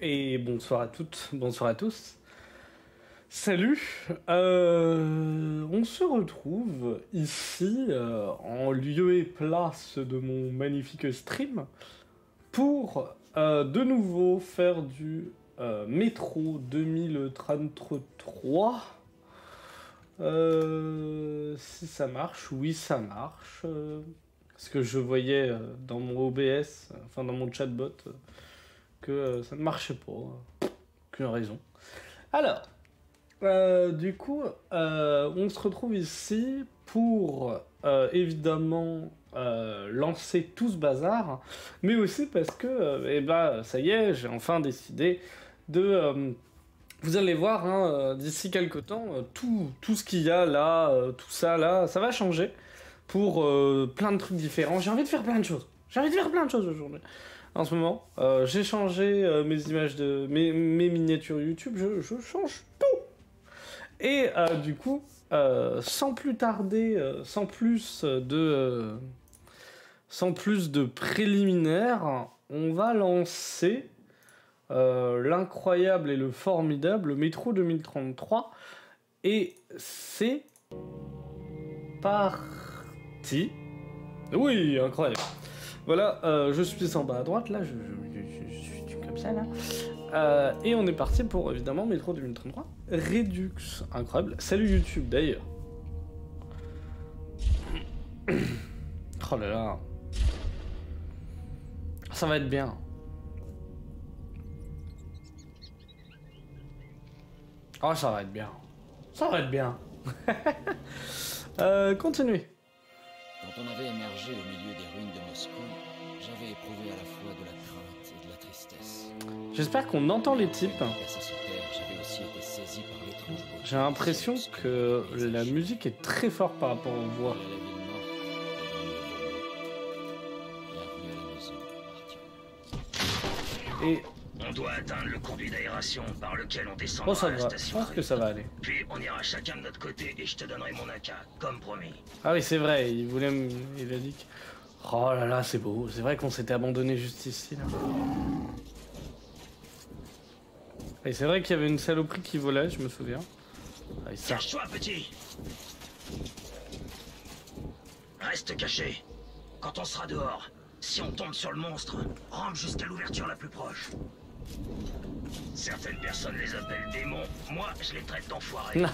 Et bonsoir à toutes, bonsoir à tous. Salut, euh, on se retrouve ici euh, en lieu et place de mon magnifique stream pour euh, de nouveau faire du métro 2033. Euh, si ça marche, oui ça marche. parce que je voyais dans mon OBS, enfin dans mon chatbot, que euh, ça ne marchait pas. euh, Aucune raison. Alors, euh, du coup, on se retrouve ici pour évidemment lancer tout ce bazar, mais aussi parce que, eh ben, ça y est, j'ai enfin décidé de. vous allez voir, hein, d'ici quelques temps, tout, tout ce qu'il y a là, tout ça là, ça va changer pour plein de trucs différents. J'ai envie de faire plein de choses. J'ai envie de faire plein de choses aujourd'hui. En ce moment, Euh, j'ai changé euh, mes images de mes, miniatures YouTube. Je, change tout. Et euh, du coup, sans plus tarder, sans plus de, sans plus de préliminaires, on va lancer l'incroyable et le formidable Métro 2033. Et c'est parti. Oui, incroyable. Voilà, euh, je suis en bas à droite, là, je, suis comme ça, là. Euh, et on est parti pour, évidemment, Métro 2033. Redux, incroyable. Salut YouTube, d'ailleurs. Oh là là. Ça va être bien. Oh, ça va être bien. Ça va être bien. euh, continuez. Quand on avait émergé au milieu des ruines de Moscou, j'avais éprouvé à la fois de la crainte et de la tristesse. J'espère qu'on entend les types. J'ai l'impression que la musique est très forte par rapport aux voix. Et On doit atteindre le conduit d'aération par lequel on oh, descendra ça à la va. Je pense que ça va aller. Puis on ira chacun de notre côté et je te donnerai mon AK, comme promis. Ah oui, c'est vrai. Il voulait, me- il a dit que. Oh là là, c'est beau. C'est vrai qu'on s'était abandonné juste ici là. Et c'est vrai qu'il y avait une saloperie qui volait, je me souviens. Ah, et ça. Cache-toi, petit Reste caché. Quand on sera dehors, si on tombe sur le monstre, rampe jusqu'à l'ouverture la plus proche. Certaines personnes les appellent démons, moi je les traite d'enfoirés.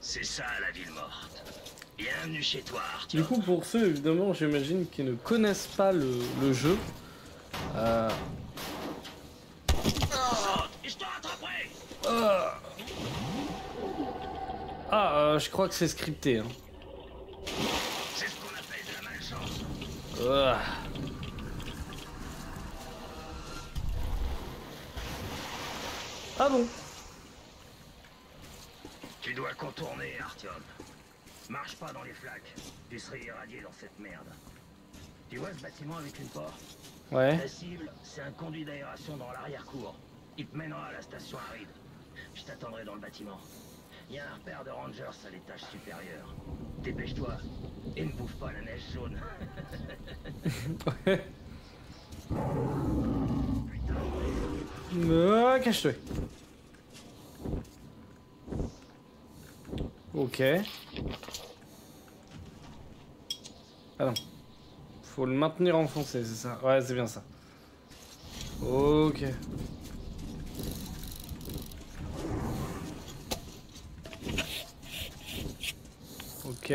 C'est ça la ville morte. Bienvenue chez toi, Arthur. Du coup, pour ceux évidemment, j'imagine qui ne connaissent pas le, le jeu, euh, je te rattraperai ah, euh, je crois que c'est scripté. Hein. C'est ce qu'on appelle de la malchance. Ah. Ah bon Tu dois contourner, Artyom. Marche pas dans les flaques. Tu serais irradié dans cette merde. Tu vois ce bâtiment avec une porte Ouais. La cible, c'est un conduit d'aération dans l'arrière-cour. Il te mènera à la station aride. Je t'attendrai dans le bâtiment. Il y a un repère de rangers à l'étage supérieur. Dépêche-toi et ne bouffe pas la neige jaune. Ah, cache-toi. Ok. Ah non. Faut le maintenir enfoncé, c'est ça? Ouais, c'est bien ça. Ok. Ok.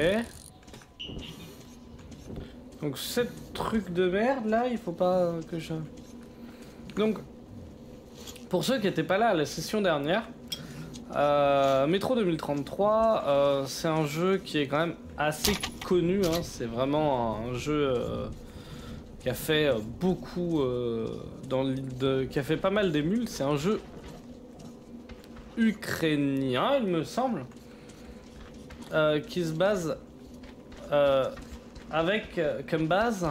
Donc, ce truc de merde là, il faut pas que je. Donc, pour ceux qui n'étaient pas là à la session dernière, euh, Metro 2033, euh, c'est un jeu qui est quand même assez connu. hein. C'est vraiment un jeu euh, qui a fait euh, beaucoup, qui a fait pas mal d'émules. C'est un jeu ukrainien, il me semble, qui se base avec comme base.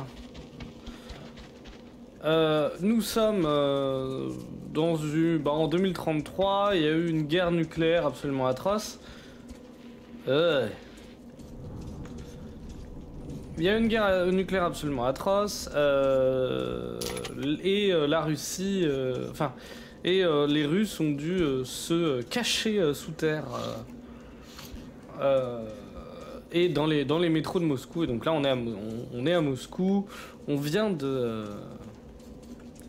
Euh, nous sommes euh, dans une, bah, en 2033, il y a eu une guerre nucléaire absolument atroce. Euh. Il y a une guerre nucléaire absolument atroce et la Russie, enfin, et les Russes ont dû se cacher sous terre et dans les dans les métros de Moscou. Et donc là, on est à, on, est à Moscou. On vient de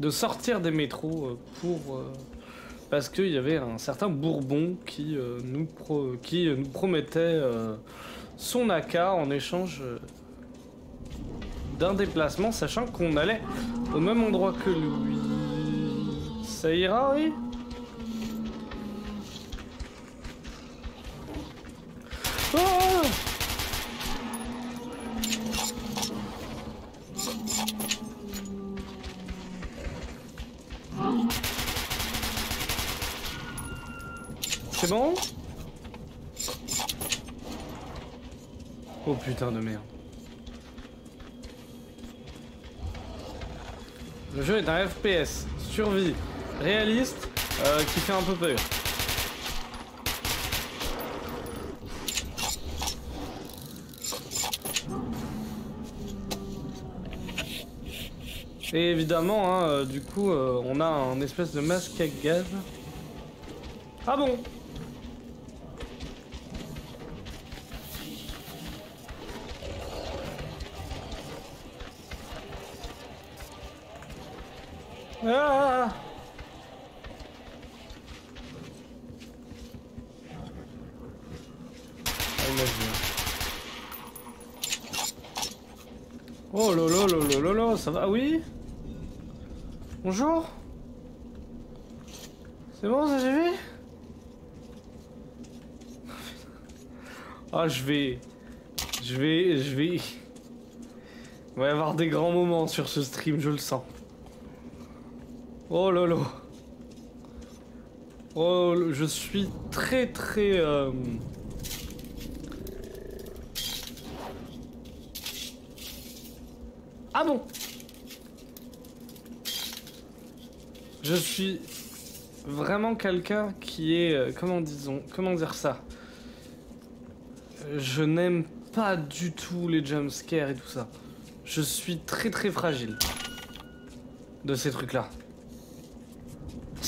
de sortir des métros euh, pour euh, parce qu'il y avait un certain Bourbon qui euh, nous pro- qui nous promettait son AK en échange. d'un déplacement, sachant qu'on allait au même endroit que lui. Ça ira, oui? Oh C'est bon Oh putain de merde. Le jeu est un FPS, survie, réaliste, euh, qui fait un peu peur. Et évidemment, hein, euh, du coup, euh, on a un espèce de masque à gaz. Ah bon Ah Ah, imagine. Oh lolo lolo lolo, ça va Oui Bonjour C'est bon, ça j'ai vu Ah, je vais... Je vais... Je vais... Il va y avoir des grands moments sur ce stream, je le sens. Oh lolo. Oh, je suis très très... euh, Ah bon? Je suis vraiment quelqu'un qui est... euh, Comment disons... Comment dire ça? Je n'aime pas du tout les jumpscares et tout ça. Je suis très très fragile de ces trucs-là.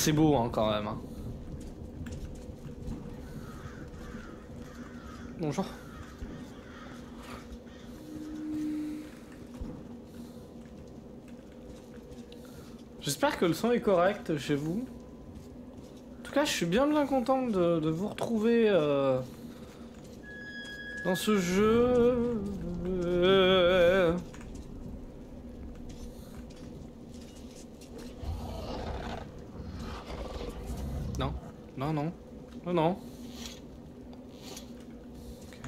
C'est beau hein, quand même. hein. Bonjour. J'espère que le son est correct chez vous. En tout cas, je suis bien bien content de, vous retrouver euh, dans ce jeu. Non, non, non, non, non. Ok.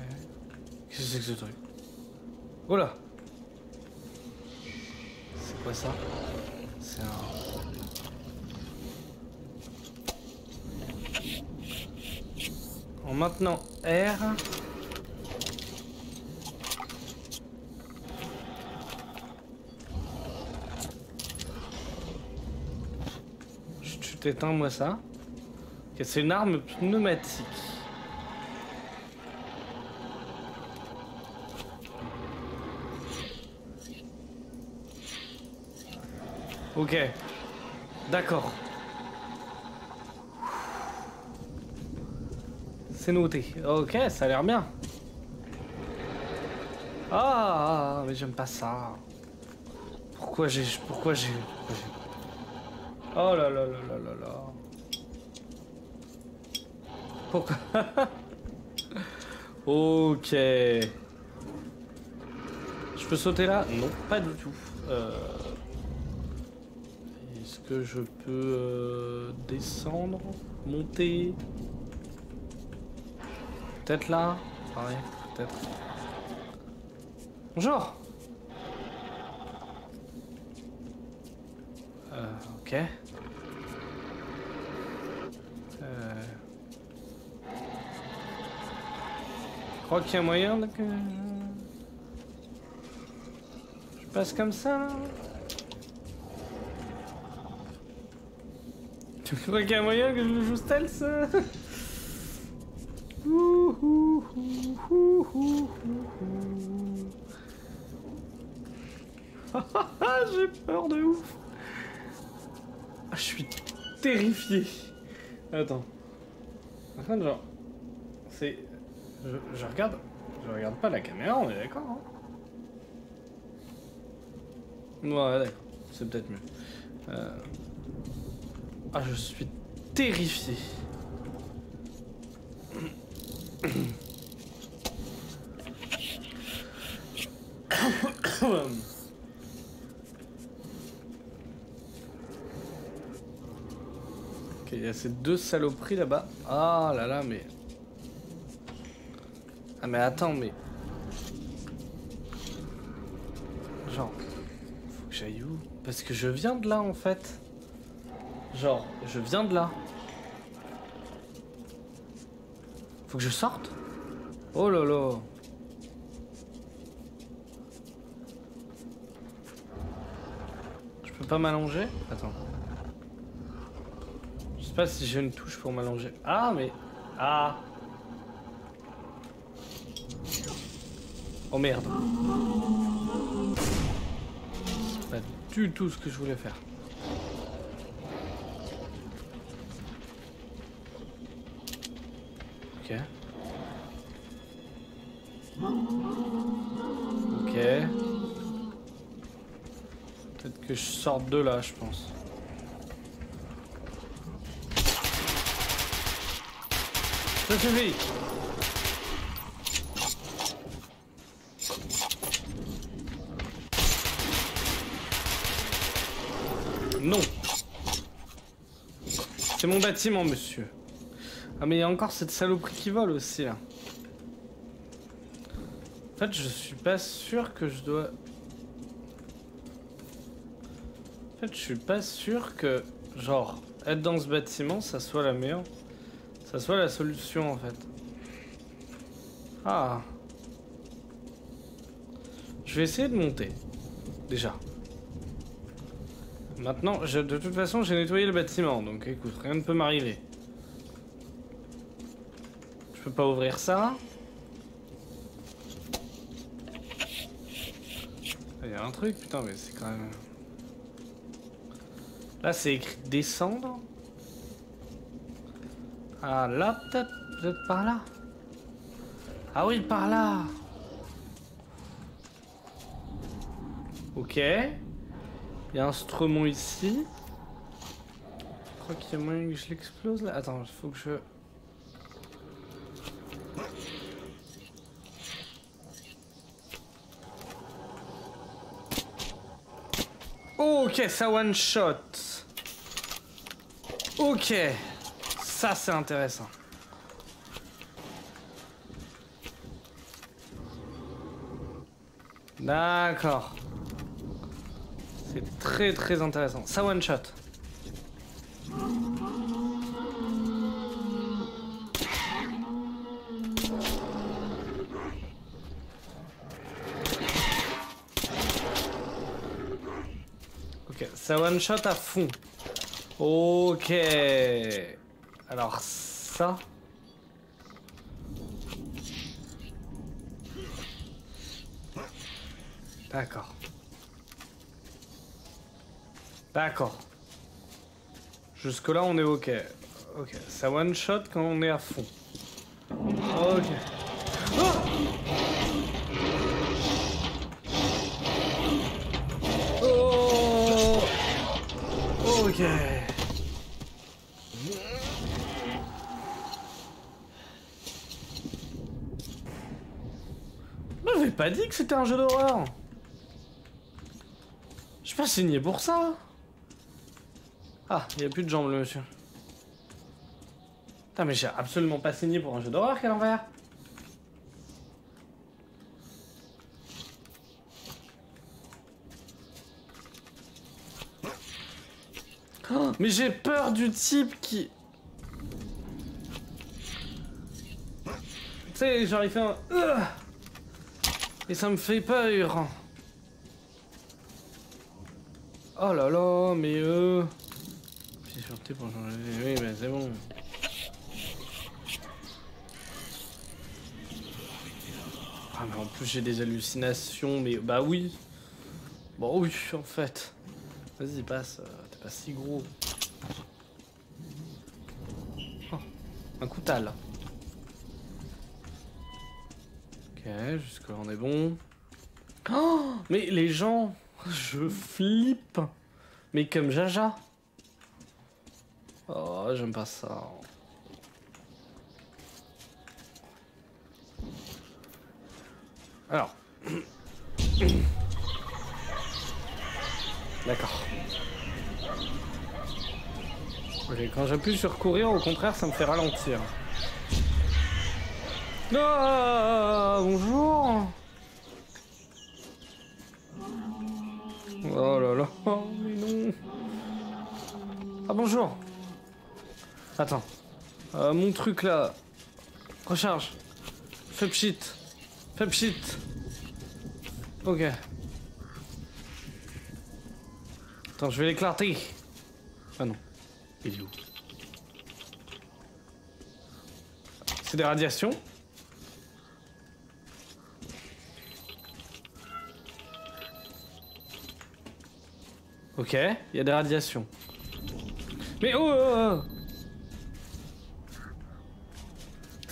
Qu'est-ce que c'est que ce truc? Oh là C'est quoi ça? C'est un... En maintenant R. T'éteins moi ça. C'est une arme pneumatique. Ok. D'accord. C'est noté. Ok, ça a l'air bien. Ah, mais j'aime pas ça. Pourquoi j'ai... Pourquoi j'ai... pourquoi j'ai- Oh là là là là là là. Pourquoi Ok. Je peux sauter là? Non, pas du tout. Euh, Est-ce que je peux euh, descendre Monter? Peut-être là? Pareil, peut-être. Bonjour Euh, ok. Crois qu'il y a moyen de que... Je passe comme ça, là Tu crois qu'il y a moyen que je le joue stealth. J'ai peur de ouf. Ah, je suis terrifié. Attends. En fait, genre, je, regarde, je regarde pas la caméra, on est d'accord. Hein ouais, d'accord. C'est peut-être mieux. Euh, Ah, je suis terrifié. Ok, il y a ces deux saloperies là-bas. Ah là là, mais... Ah mais attends, mais... Genre... Faut que j'aille où? Parce que je viens de là en fait. Genre, je viens de là. Faut que je sorte? Oh là là Je peux pas m'allonger? Attends. Je sais pas si j'ai une touche pour m'allonger. Ah mais... Ah Oh merde. C'est pas du tout ce que je voulais faire. Ok. Ok. Peut-être que je sorte de là, je pense. Ça suffit Non C'est mon bâtiment, monsieur. Ah mais il y a encore cette saloperie qui vole aussi là. En fait je suis pas sûr que je dois... En fait je suis pas sûr que genre être dans ce bâtiment ça soit la meilleure. Ça soit la solution en fait. Ah. Je vais essayer de monter. Déjà. Maintenant, je- de toute façon, j'ai nettoyé le bâtiment, donc écoute, rien ne peut m'arriver. Je peux pas ouvrir ça. Il y a un truc, putain, mais c'est quand même... Là, c'est écrit descendre. Ah, là, peut-être, peut-être par là. Ah oui, par là. Ok. Il y a un stromon ici. Je crois qu'il y a moyen que je l'explose là. Attends, il faut que je... Ok, ça one shot. Ok, ça c'est intéressant. D'accord. C'est très très intéressant. Ça one shot. Ok, ça one shot à fond. Ok. Alors ça. D'accord. D'accord. Jusque là on est ok. Ok, ça one shot quand on est à fond. Ok. Oh Oh Ok. M'avait pas dit que c'était un jeu d'horreur. Je suis pas signé pour ça. Ah, il n'y a plus de jambes, le monsieur. Putain, mais j'ai absolument pas signé pour un jeu d'horreur, quel envers. Oh, mais j'ai peur du type qui... Tu sais, genre il fait un... Ugh Et ça me fait peur. Oh là là, mais euh... Sûreté pour. Oui, mais c'est bon. Ah mais en plus j'ai des hallucinations, mais bah oui. Bon, oui, en fait. Vas-y, passe. euh, T'es pas si gros. Oh, un coutal. Ok, jusque-là on est bon. Oh, mais les gens, je flippe. Mais comme Jaja. Oh, j'aime pas ça. Alors. D'accord. Quand j'appuie sur courir, au contraire, ça me fait ralentir. Ah, bonjour. Oh là là, oh, mais non. Ah bonjour. Attends. Euh, mon truc là. Recharge. Fais pchit. Fais pchit. Ok. Attends, je vais l'éclater. Ah non. Il est où C'est des radiations Ok, il y a des radiations. Mais oh, oh, oh.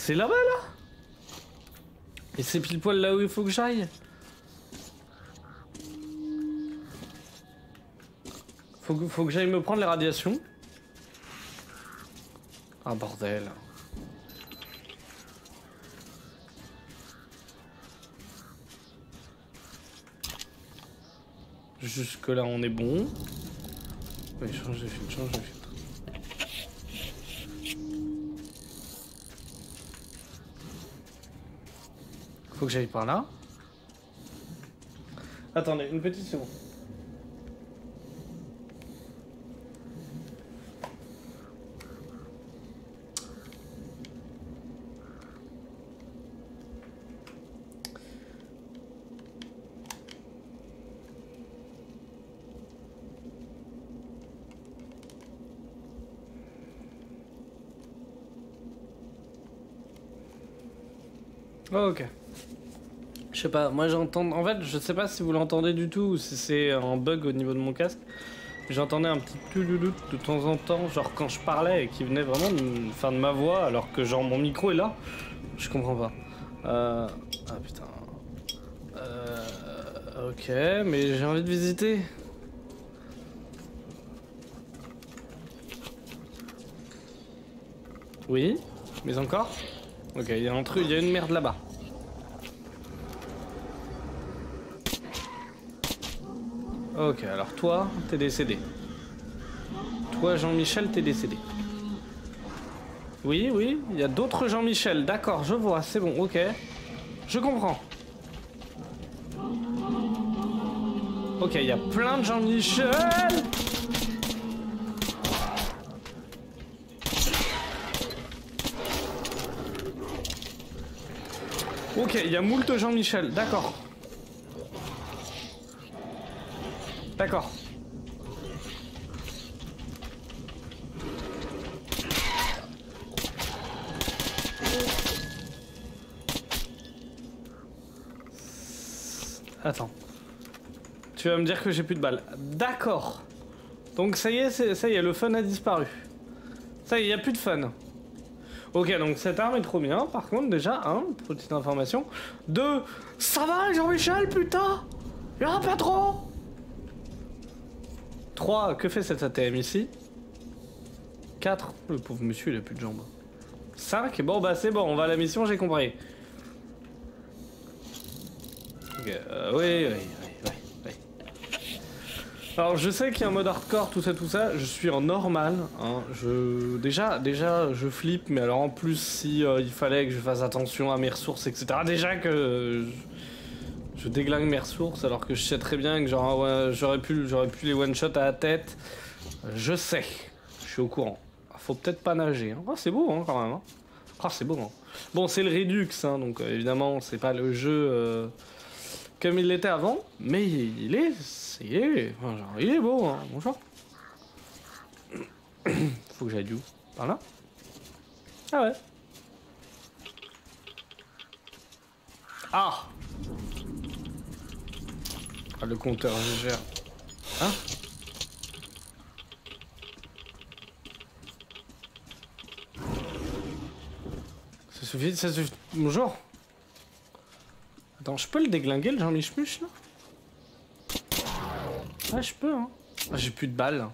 C'est là-bas là? Et c'est pile poil là où il faut que j'aille? Faut que, j'aille me prendre les radiations. Ah bordel. Jusque là on est bon. Change change. Faut que j'aille par là. Attendez, une petite seconde. Oh, ok. Je sais pas, moi j'entends. En fait, je sais pas si vous l'entendez du tout ou si c'est un bug au niveau de mon casque. J'entendais un petit touloulout de temps en temps, genre quand je parlais et qui venait vraiment de, enfin, de ma voix, alors que genre mon micro est là. Je comprends pas. Euh... Ah putain. Euh... Ok, mais j'ai envie de visiter. Oui, mais encore? Ok, il y a un truc, il y a une merde là-bas. Ok, alors toi, t'es décédé. Toi, Jean-Michel, t'es décédé. Oui, oui, il y a d'autres Jean-Michel. D'accord, je vois, c'est bon, ok. Je comprends. Ok, il y a plein de Jean-Michel. Ok, il y a moult Jean-Michel, d'accord. Attends. Tu vas me dire que j'ai plus de balles. D'accord. Donc ça y est, ça y est, le fun a disparu. Ça y est, il n'y a plus de fun. Ok, donc cette arme est trop bien. Par contre, déjà, un, petite information. Deux, ça va Jean-Michel, putain? Y'en a pas trop? 3. Que fait cet ATM ici? 4. Le pauvre monsieur, il a plus de jambes. 5. Bon, bah c'est bon, on va à la mission, j'ai compris. Ok, euh, oui, oui. Alors, je sais qu'il y a un mode hardcore, tout ça, tout ça. Je suis en normal. Hein. Je... Déjà, déjà, je flippe, mais alors en plus, si euh, il fallait que je fasse attention à mes ressources, etc. Déjà que... je- déglingue mes ressources alors que je sais très bien que j'aurais pu, pu les one-shot à la tête. Je sais, je suis au courant. Ah, Faut peut-être pas nager. Ah, c'est beau hein, quand même. Ah, c'est beau. hein. Bon, c'est le Redux, donc euh, évidemment, c'est pas le jeu euh, comme il l'était avant, mais il est, il est, enfin, genre, il est beau. Hein. Bonjour. Faut que j'aille où Par là? Ah ouais. Ah Ah, le compteur gère. Hein? Ça suffit, ça suffit. Bonjour. Attends, je peux le déglinguer le Jean-Michmuche là? Ouais, je peux, hein. Ah, j'ai plus de balles.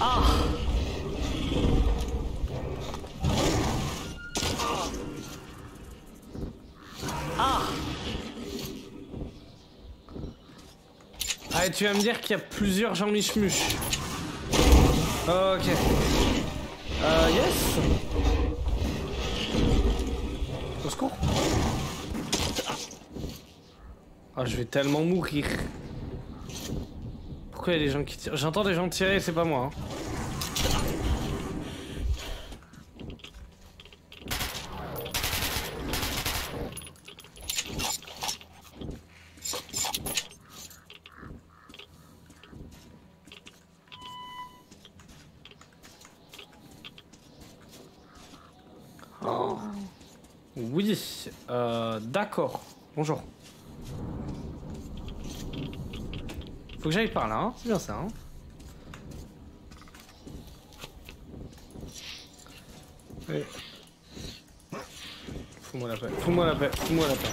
Ah Ah Ah, tu vas me dire qu'il y a plusieurs Jean-Michmuche. Ok. Euh, yes Au secours Ah, je vais tellement mourir. Pourquoi il y a des gens qui tirent? J'entends des gens tirer, c'est pas moi. hein. Oh. Oui, euh, d'accord. Bonjour. Faut que j'aille par là, hein c'est bien ça. Hein Ouais. Fous-moi la paix, fous-moi la paix, fous-moi la paix.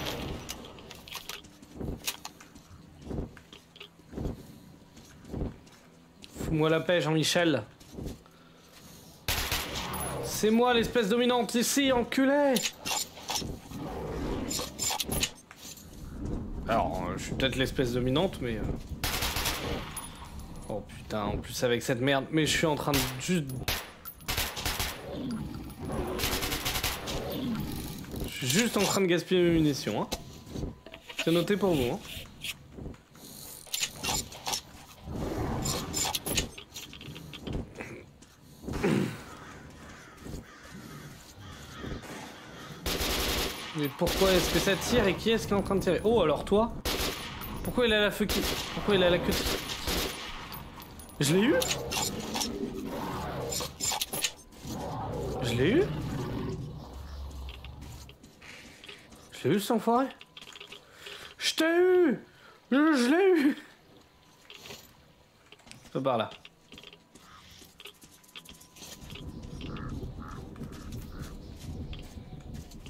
Fous-moi la paix, Jean-Michel. C'est moi l'espèce dominante ici, enculé Alors, euh, je suis peut-être l'espèce dominante, mais... euh, Oh putain, en plus avec cette merde, mais je suis en train de juste... Je suis juste en train de gaspiller mes munitions, hein. C'est noté pour vous, hein. Mais pourquoi est-ce que ça tire et qui est-ce qui est en train de tirer? Oh alors toi? Pourquoi il a la feu. Pourquoi il a la queue Je l'ai eu Je l'ai eu Je l'ai eu cet enfoiré Je t'ai eu Je, je l'ai eu pas par là.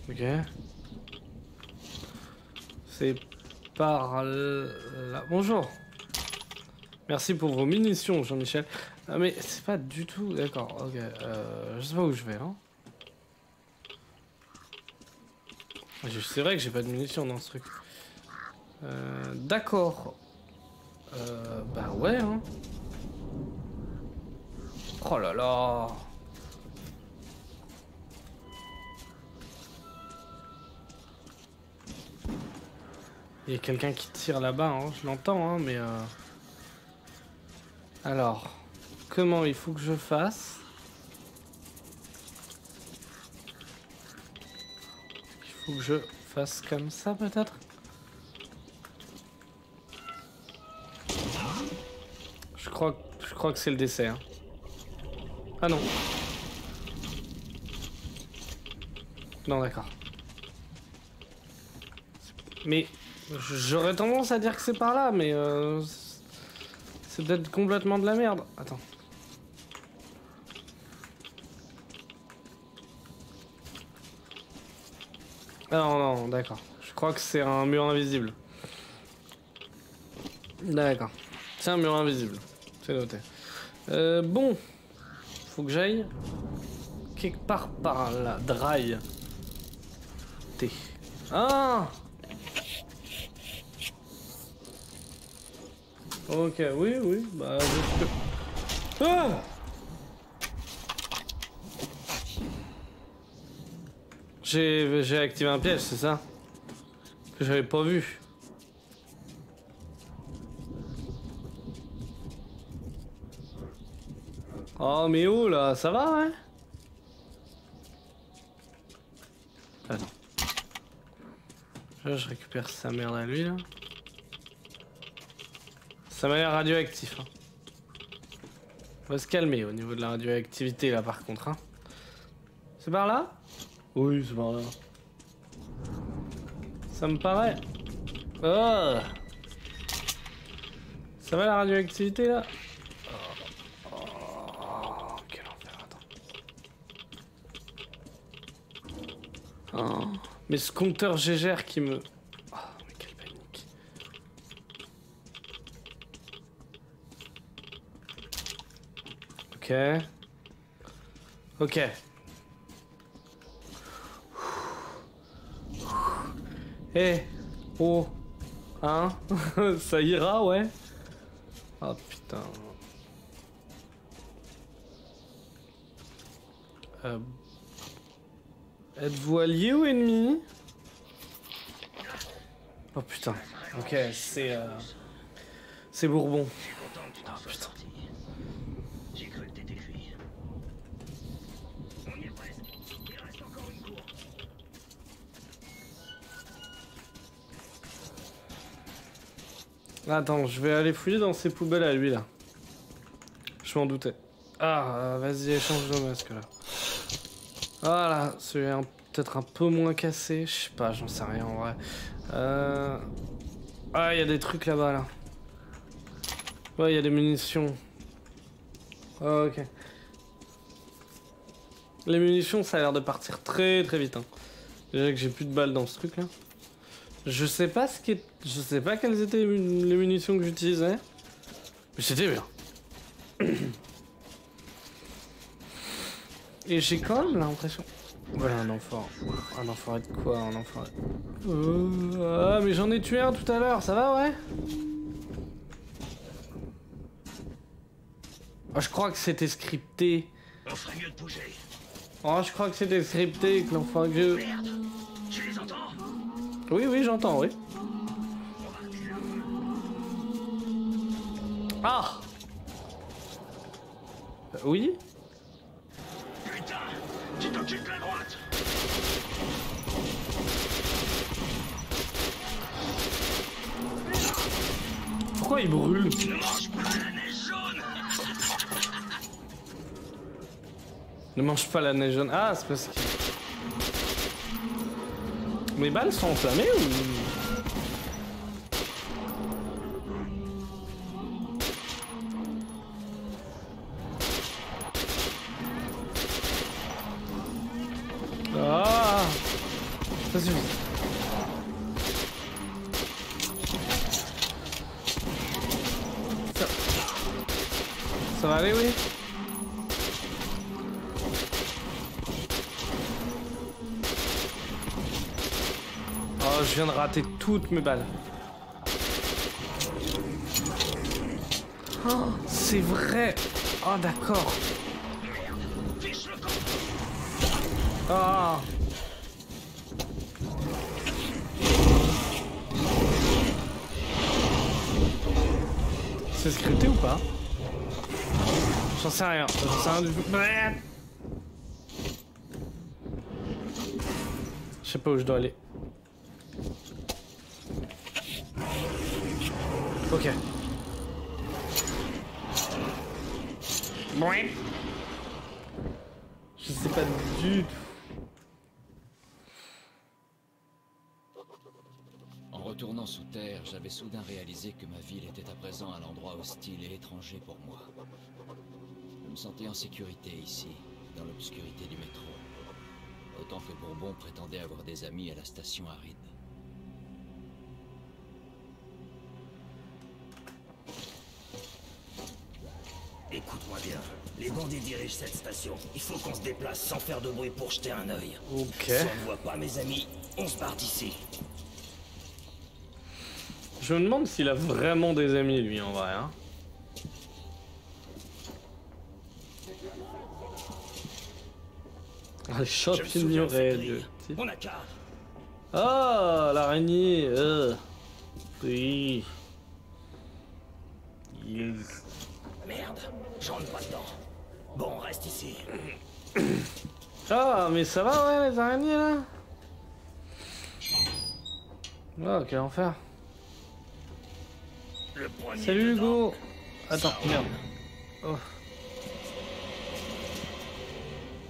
Ok. C'est par là. Bonjour. Merci pour vos munitions, Jean-Michel. Ah, mais c'est pas du tout. D'accord, ok. Euh, je sais pas où je vais, hein. C'est vrai que j'ai pas de munitions dans ce truc. Euh, D'accord. Euh, bah ouais, hein. Oh là là. Il y a quelqu'un qui tire là-bas, hein, je l'entends, hein, mais... euh, Alors, comment il faut que je fasse? Il faut que je fasse comme ça, peut-être? Je crois, je crois que c'est le décès. hein. Ah non. Non, d'accord. Mais j'aurais tendance à dire que c'est par là, mais euh, c'est peut-être complètement de la merde. Attends. Ah non, non, d'accord. Je crois que c'est un mur invisible. D'accord. C'est un mur invisible. C'est noté. Euh, bon. Faut que j'aille quelque part par là. Dry. T. Ah Ok, oui, oui, bah je. Ah J'ai activé un piège, c'est ça Que j'avais pas vu. Oh mais oh là, ça va ouais Attends. Je récupère sa merde à lui là. Ça m'a l'air radioactif. Hein. On va se calmer au niveau de la radioactivité là par contre. Hein. C'est par là? Oui, c'est par là. Ça me paraît. Oh Ça va la radioactivité là? Oh. oh, quel enfer, attends. Oh. Mais ce compteur Gégère qui me... Oh, mais quelle panique. Ok. Ok. Eh Oh Hein? Ça ira, ouais Ah putain. Euh... Êtes-vous allié ou ennemi? Oh putain. Ok, c'est... Euh... C'est Bourbon. Attends, je vais aller fouiller dans ses poubelles à lui là. Je m'en doutais. Ah, vas-y, échange de masque là. Voilà, celui-là peut-être un peu moins cassé. Je sais pas, j'en sais rien en vrai. Euh... Ah, il y a des trucs là-bas là. Ouais, il y a des munitions. Ah, ok. Les munitions, ça a l'air de partir très très vite. Hein. Déjà que j'ai plus de balles dans ce truc là. Je sais pas ce qui est... Je sais pas quelles étaient les munitions que j'utilisais. Mais c'était bien. Et j'ai quand même l'impression... Voilà un enfant. Un enfoiré de quoi Un enfoiré... Euh... Ah mais j'en ai tué un tout à l'heure, ça va ouais? Oh je crois que c'était scripté. On ferait mieux de bouger. Oh je crois que c'était scripté que l'enfoiré que je... Merde Tu les entends Oui oui j'entends oui. Ah Euh, Oui Putain Tu t'occupes la droite Pourquoi il brûle Ne mange pas la neige jaune Ne mange pas la neige jaune. Ah, c'est parce que. Mes balles sont enflammées ou. Ah Ça suffit. Ça... Ça va aller, oui Oh, je viens de rater toutes mes balles. Oh, c'est vrai. Oh, d'accord. Ah. C'est scripté ou pas? J'en sais rien. J'en sais rien du tout. Je sais pas où je dois aller. Ok. Je sais pas du tout. En retournant sous terre, j'avais soudain réalisé que ma ville était à présent un endroit hostile et étranger pour moi. Je me sentais en sécurité ici, dans l'obscurité du métro. Autant que Bourbon prétendait avoir des amis à la station aride. Écoute-moi bien. Les bandits dirigent cette station. Il faut qu'on se déplace sans faire de bruit pour jeter un œil. Ok. Si on ne voit pas mes amis, on se part d'ici. Je me demande s'il a vraiment des amis, lui, en vrai. Hein. Ah, de grille. On a qu'à. Oh, l'araignée. euh. Oui. Yes. Merde, j'en ai pas dedans. Bon, reste ici. Ah, mais ça va, ouais, les araignées, là Oh, quel enfer. Le Salut. Hugo Attends, Ça merde. Oh.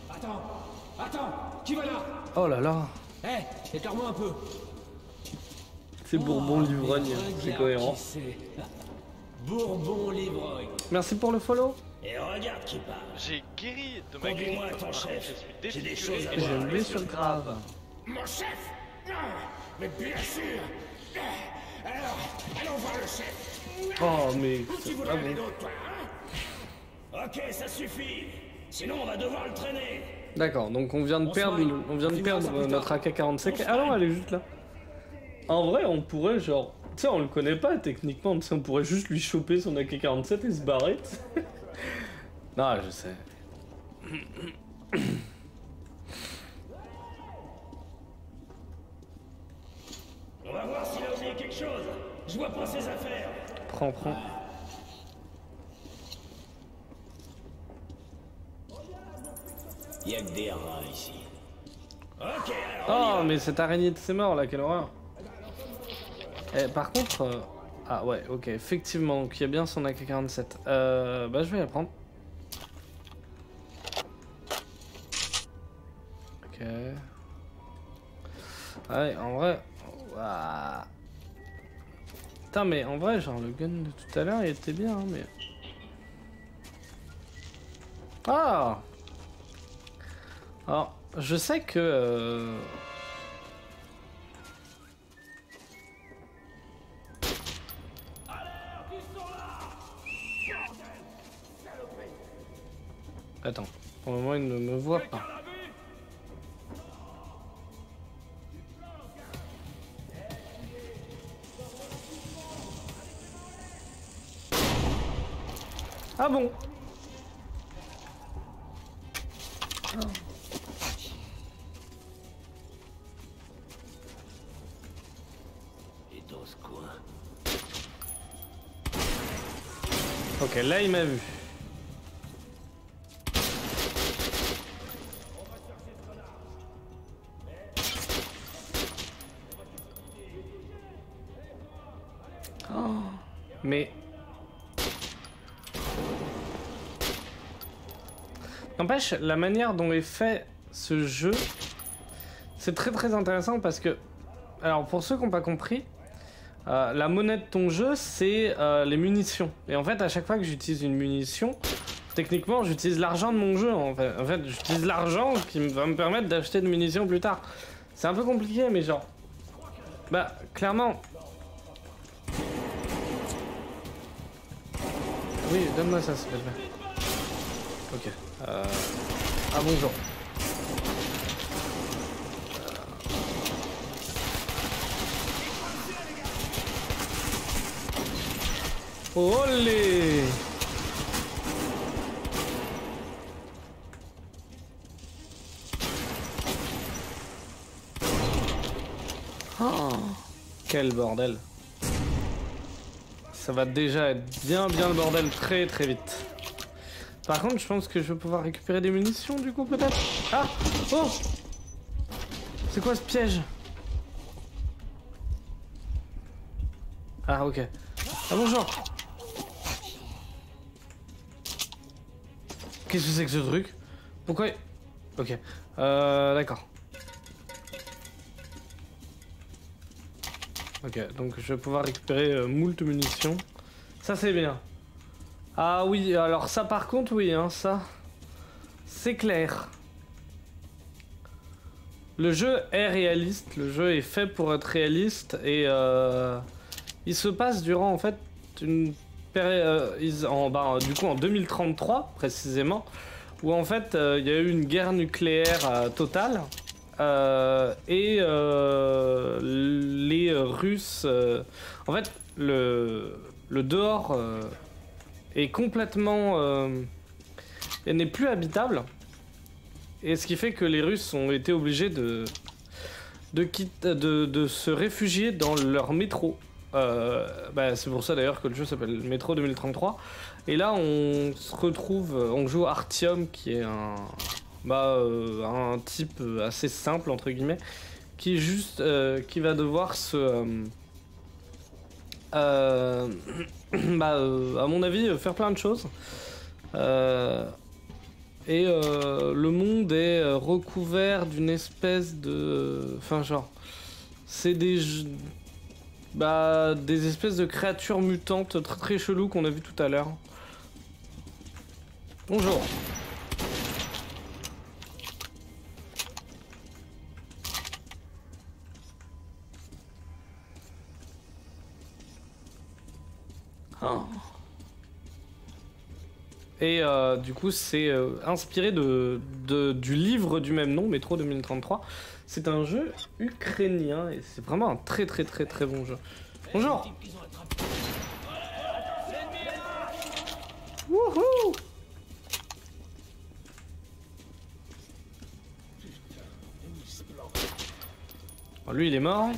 Attends Attends qui va là Oh là là, Hé, écarte-moi un peu. c'est Bourbon Oh, l'ivrogne, c'est cohérent. Bourbon l'ivrogne. Merci pour le follow. Et regarde qui parle. J'ai guéri de ma Conduis-moi grippe. à ton chef. je suis J'ai des choses à J'ai une blessure grave. Mon chef Ah, Mais bien sûr Alors, allons voir le chef Oh mais Où tu voudrais aller toi, hein Ok, ça suffit. Sinon, on va devoir le traîner. D'accord, donc on vient de perdre, on vient de perdre notre AK-47. Ah non, elle est juste là. En vrai, on pourrait genre, sais, on le connaît pas techniquement, tu sais, on pourrait juste lui choper son AK-47 et se barrer. non, je sais. On va voir s'il a oublié quelque chose. Je vois pas ses affaires. Prends, prends. Y'a que des rats ici. Ok, alors. Oh, mais cette araignée de ses morts là, quelle horreur. Eh, par contre, euh, ah ouais, ok, effectivement, donc il y a bien son AK-47. Euh, bah je vais la prendre. Ok. Ouais, en vrai. Putain, mais en vrai, genre le gun de tout à l'heure, il était bien, hein, mais. Ah. Alors, je sais que. euh, Attends, pour le moment il ne me voit pas. Ah bon Et dans ce coin. Ok, là il m'a vu. Mais... N'empêche, la manière dont est fait ce jeu, c'est très très intéressant parce que... Alors pour ceux qui n'ont pas compris, euh, la monnaie de ton jeu, c'est euh, les munitions. Et en fait, à chaque fois que j'utilise une munition, techniquement, j'utilise l'argent de mon jeu. En fait, en fait j'utilise l'argent qui va me permettre d'acheter de munitions plus tard. C'est un peu compliqué, mais genre... Bah, clairement... Oui, donne-moi ça, s'il te plaît. Ok. Euh... Ah, bonjour. Olé Oh, Quel bordel. Ça va déjà être bien bien le bordel très très vite. Par contre, je pense que je vais pouvoir récupérer des munitions du coup peut-être. Ah Oh C'est quoi ce piège? Ah ok. Ah bonjour Qu'est-ce que c'est que ce truc? Pourquoi Ok. Euh d'accord. Ok, donc je vais pouvoir récupérer euh, moult munitions. Ça c'est bien. Ah oui, alors ça par contre oui, hein, ça. C'est clair. Le jeu est réaliste, le jeu est fait pour être réaliste et euh, il se passe durant en fait une période, en, bah, du coup en 2033 précisément, où en fait euh, il y a eu une guerre nucléaire euh, totale euh, et euh, les Russes, euh, en fait le, dehors est complètement n'est plus habitable. Et ce qui fait que les Russes ont été obligés de de, de, de se réfugier dans leur métro. Bah, c'est pour ça d'ailleurs que le jeu s'appelle Métro 2033. Et là, on se retrouve, on joue Artyom, qui est un, bah, euh, un type assez simple entre guillemets, qui juste, euh, qui va devoir se, euh, euh, bah, euh, à mon avis, euh, faire plein de choses. Euh, et euh, le monde est euh, recouvert d'une espèce de. Enfin, genre. C'est des. Bah, des espèces de créatures mutantes très très cheloues qu'on a vu tout à l'heure. Bonjour. Ah. Et euh, du coup, c'est euh, inspiré de, du livre du même nom, Métro 2033. C'est un jeu ukrainien et c'est vraiment un très très très très bon jeu. Bonjour Wouhou Oh, Lui, il est mort.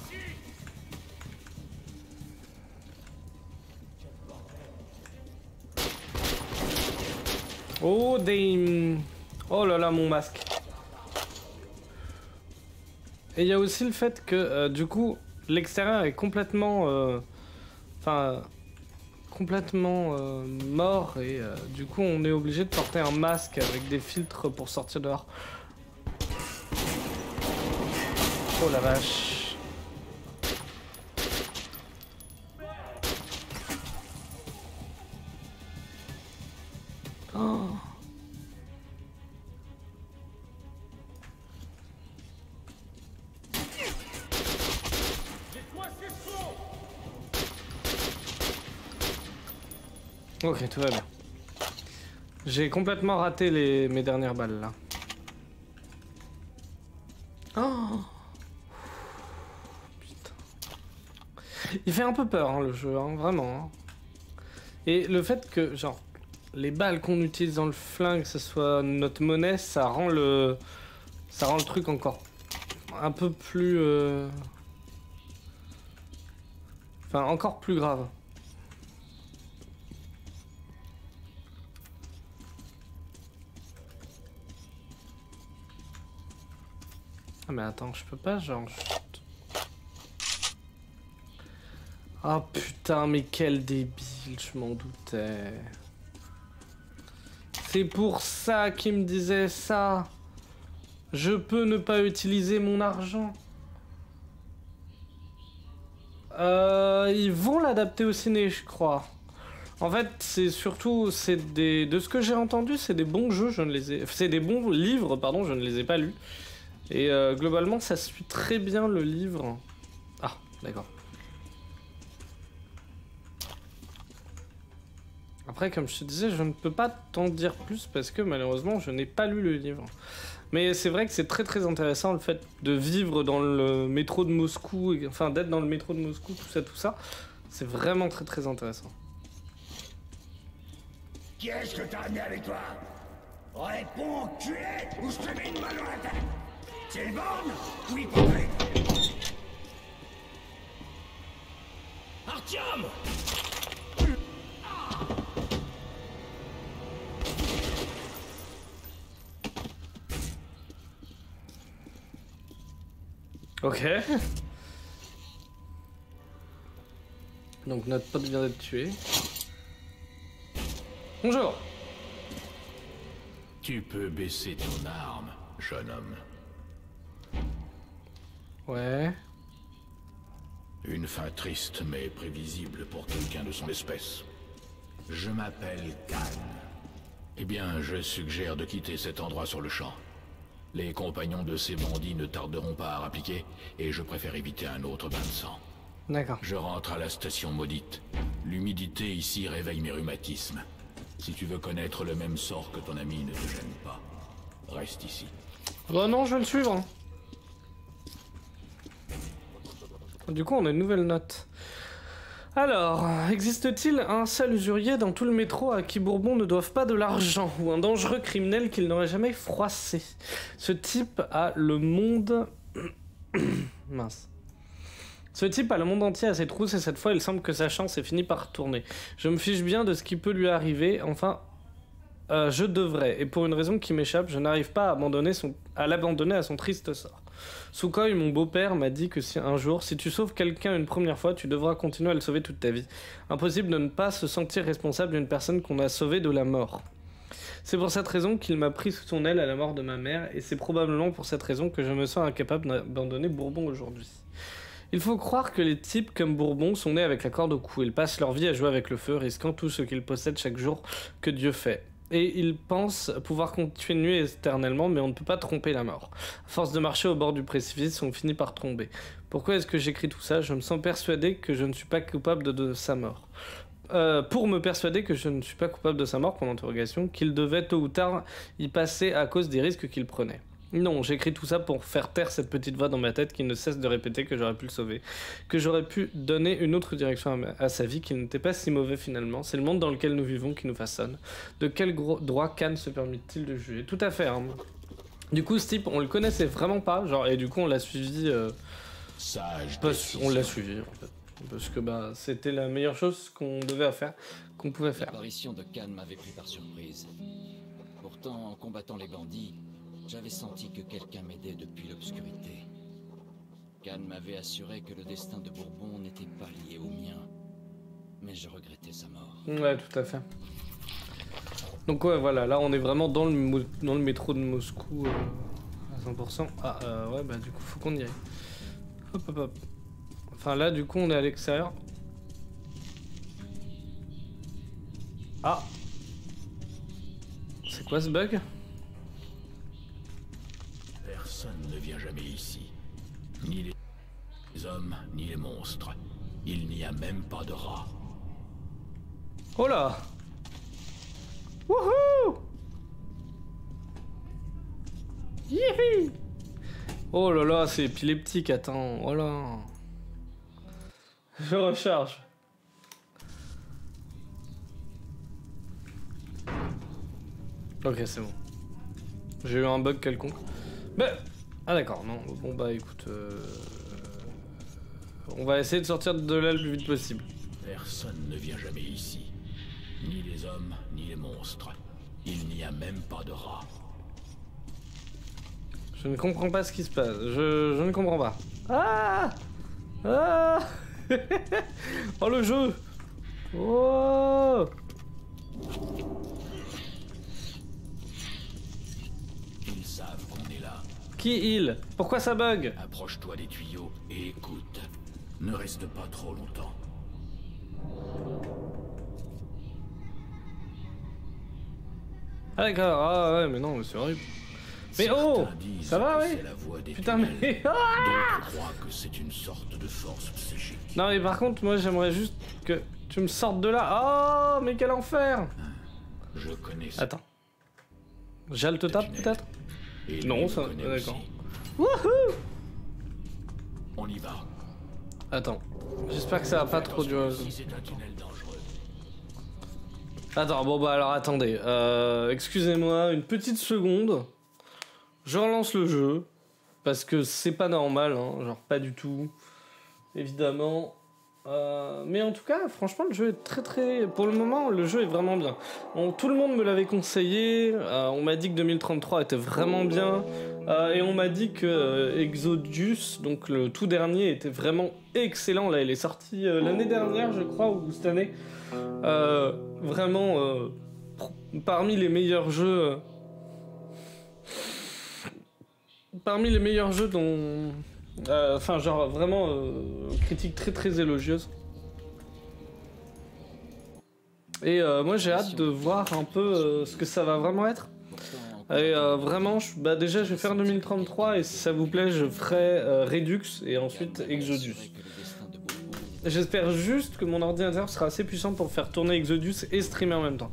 Oh, des... Oh là là, mon masque. Et il y a aussi le fait que, euh, du coup, l'extérieur est complètement... euh, Enfin... complètement euh, mort et du coup on est obligé de porter un masque avec des filtres pour sortir dehors. Oh la vache. Ok, tout va bien. J'ai complètement raté mes dernières balles là. Oh Putain. Il fait un peu peur hein, le jeu, hein, vraiment. hein. Et le fait que, genre, les balles qu'on utilise dans le flingue, ce soit notre monnaie, ça rend le, ça rend le truc encore un peu plus, euh, enfin encore plus grave. Mais attends, je peux pas genre... Ah putain, mais quel débile, je m'en doutais. C'est pour ça qu'il me disait ça. Je peux ne pas utiliser mon argent. Euh, ils vont l'adapter au ciné, je crois. En fait, c'est surtout, c'est des, de ce que j'ai entendu, c'est des bons jeux, je ne les ai, c'est des bons livres, pardon, je ne les ai pas lus. Et euh, globalement, ça suit très bien le livre. Ah, d'accord. Après, comme je te disais, je ne peux pas t'en dire plus parce que malheureusement, je n'ai pas lu le livre. Mais c'est vrai que c'est très très intéressant le fait de vivre dans le métro de Moscou, enfin d'être dans le métro de Moscou, tout ça, tout ça. C'est vraiment très très intéressant. Qui est-ce que t'as amené avec toi? Réponds, ou je te mets une C'est le borne ou hypocrite Artyom Ok. Donc notre pote vient d'être tué. Bonjour. Tu peux baisser ton arme, jeune homme. Ouais. Une fin triste mais prévisible pour quelqu'un de son espèce. Je m'appelle Khan. Eh bien, je suggère de quitter cet endroit sur le champ. Les compagnons de ces bandits ne tarderont pas à rappliquer, et je préfère éviter un autre bain de sang. D'accord. Je rentre à la station maudite. L'humidité ici réveille mes rhumatismes. Si tu veux connaître le même sort que ton ami, ne te gêne pas. Reste ici. Bah non, je vais le suivre. Du coup, on a une nouvelle note. Alors, existe-t-il un seul usurier dans tout le métro à qui Bourbon ne doive pas de l'argent ou un dangereux criminel qu'il n'aurait jamais froissé? Ce type a le monde... Mince. Ce type a le monde entier à ses trousses et cette fois il semble que sa chance est finie par tourner. Je me fiche bien de ce qui peut lui arriver, enfin euh, je devrais, et pour une raison qui m'échappe, je n'arrive pas à, abandonner à l'abandonner à son triste sort. Sukhoi, mon beau-père, m'a dit que si un jour, si tu sauves quelqu'un une première fois, tu devras continuer à le sauver toute ta vie. Impossible de ne pas se sentir responsable d'une personne qu'on a sauvée de la mort. C'est pour cette raison qu'il m'a pris sous son aile à la mort de ma mère, et c'est probablement pour cette raison que je me sens incapable d'abandonner Bourbon aujourd'hui. Il faut croire que les types comme Bourbon sont nés avec la corde au cou. Ils passent leur vie à jouer avec le feu, risquant tout ce qu'ils possèdent chaque jour que Dieu fait. Et ils pensent pouvoir continuer éternellement, mais on ne peut pas tromper la mort. À force de marcher au bord du précipice, on finit par tomber. Pourquoi est-ce que j'écris tout ça? Je me sens persuadé que je ne suis pas coupable de, de sa mort. Euh, pour me persuader que je ne suis pas coupable de sa mort, pour l'interrogation, qu'il devait tôt ou tard y passer à cause des risques qu'il prenait. Non, j'écris tout ça pour faire taire cette petite voix dans ma tête qui ne cesse de répéter que j'aurais pu le sauver, que j'aurais pu donner une autre direction à, ma- à sa vie, qu'il n'était pas si mauvais finalement. C'est le monde dans lequel nous vivons qui nous façonne. De quel gros droit Khan se permet-il de juger? Tout à fait. hein. Du coup, ce type, on le connaissait vraiment pas, genre, et du coup, on l'a suivi. euh, Sage on l'a suivi en fait. Parce que bah, c'était la meilleure chose qu'on devait faire, qu'on pouvait faire. L'apparition de Khan m'avait pris par surprise. Pourtant, en combattant les bandits, j'avais senti que quelqu'un m'aidait depuis l'obscurité. Khan m'avait assuré que le destin de Bourbon n'était pas lié au mien, mais je regrettais sa mort. Ouais, tout à fait. Donc ouais, voilà, là on est vraiment dans le, dans le métro de Moscou euh, à 100%. Ah euh, ouais, bah du coup faut qu'on y aille. Hop hop hop. Enfin là du coup on est à l'extérieur. Ah C'est quoi ce bug? Personne ne vient jamais ici. Ni les hommes, ni les monstres. Il n'y a même pas de rats. Oh là Wouhou Yihi Oh là là, c'est épileptique, attends. Oh là. Je recharge. Ok, c'est bon. J'ai eu un bug quelconque. Mais... Ah d'accord, non. Bon bah écoute... euh, On va essayer de sortir de là le plus vite possible. Personne ne vient jamais ici. Ni les hommes, ni les monstres. Il n'y a même pas de rats. Je ne comprends pas ce qui se passe. Je, je ne comprends pas. Ah Ah Oh le jeu Oh Qui il? Pourquoi ça bug? Approche-toi des tuyaux et écoute. Ne reste pas trop longtemps. Ah d'accord, ah ouais, mais non, mais c'est horrible. Mais oh Ça va, oui Putain, mais... Ah que c'est une sorte de force psychique. non mais par contre, moi j'aimerais juste que tu me sortes de là. Oh, mais quel enfer Je connais ça. Attends. Jal te tape peut-être? Et lui Non, ça- d'accord. Wouhou On y va. Attends. J'espère que ça va pas trop durer. Attends, bon bah alors attendez. Euh, Excusez-moi, une petite seconde. Je relance le jeu. Parce que c'est pas normal, hein, genre pas du tout. Évidemment. Euh, mais en tout cas, franchement, le jeu est très très. Pour le moment, le jeu est vraiment bien. Tout le monde me l'avait conseillé. euh, on m'a dit que 2033 était vraiment bien. euh, et on m'a dit que Exodus, donc le tout dernier, était vraiment excellent. Là, il est sorti l'année dernière, je crois, ou cette année. Vraiment parmi les meilleurs jeux. parmi les meilleurs jeux dont. Euh, Enfin, genre vraiment euh, critique très très élogieuse. Et euh, moi j'ai hâte de voir un peu ce que ça va vraiment être. Et vraiment, bah déjà je vais faire 2033 et si ça vous plaît, je ferai Redux et ensuite Exodus. J'espère juste que mon ordinateur sera assez puissant pour faire tourner Exodus et streamer en même temps.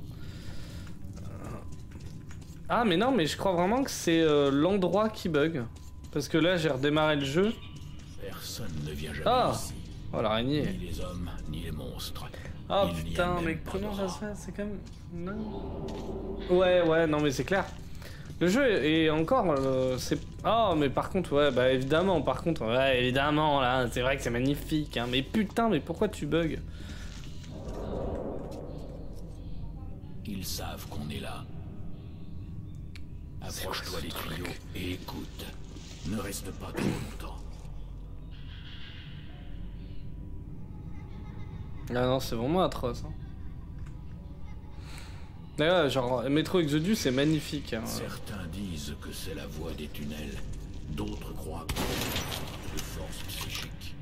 Ah mais non, mais je crois vraiment que c'est l'endroit qui bug. Parce que là j'ai redémarré le jeu. Personne ne vient jamais Ah. ici. Oh l'araignée. Ni les hommes, ni les monstres. Oh Il n'y a putain, mais comment ça se fait? C'est comme... Non. Ouais, ouais, non mais c'est clair. Le jeu est encore... euh, c'est... Oh mais par contre, ouais, bah évidemment, par contre, ouais, évidemment, là, c'est vrai que c'est magnifique, hein. Mais putain, mais pourquoi tu bugs? Ils savent qu'on est là. Approche-toi des tuyaux et écoute. Ne reste pas trop longtemps. Ah non, c'est vraiment atroce. hein. D'ailleurs, genre, Metro Exodus c'est magnifique. hein. Certains disent que c'est la voie des tunnels. D'autres croient que c'est de force psychique.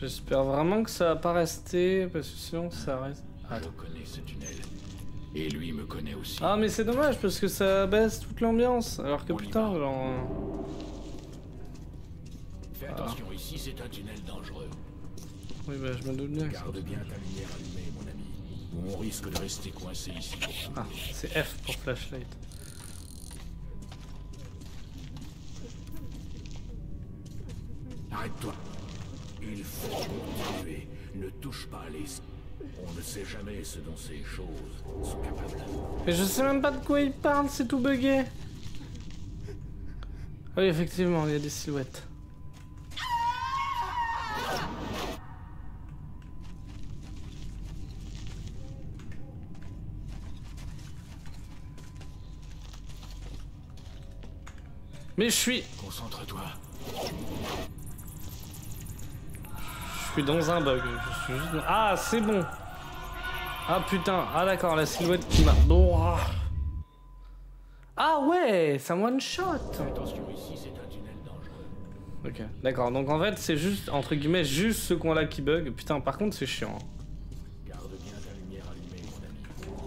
J'espère vraiment que ça va pas rester, parce que sinon ça reste. Je Attends. connais ce tunnel. Et lui me connaît aussi. Ah, mais c'est dommage parce que ça baisse toute l'ambiance. Alors que On putain, genre. euh, Fais attention, ici c'est un tunnel dangereux. Oui, bah je me doute bien. que Garde bien ta lumière allumée, mon ami. Ou on risque de rester coincé ici. Ah, c'est F pour flashlight. Arrête-toi. Il faut continuer. Ne touche pas les... On ne sait jamais ce dont ces choses sont capables. Mais je sais même pas de quoi il parle, c'est tout bugué. Ah Oui, effectivement, il y a des silhouettes. Mais je suis... Concentre-toi. Je suis dans un bug. Je suis juste... Ah, c'est bon. Ah putain. Ah d'accord, la silhouette qui m'a... Oh, ah. Ah ouais, c'est un one shot. Attention, ici c'est un tunnel dangereux. Ok, d'accord. Donc en fait, c'est juste, entre guillemets, juste ce coin-là qui bug. Putain, par contre, c'est chiant. hein. Garde bien ta lumière allumée, mon ami.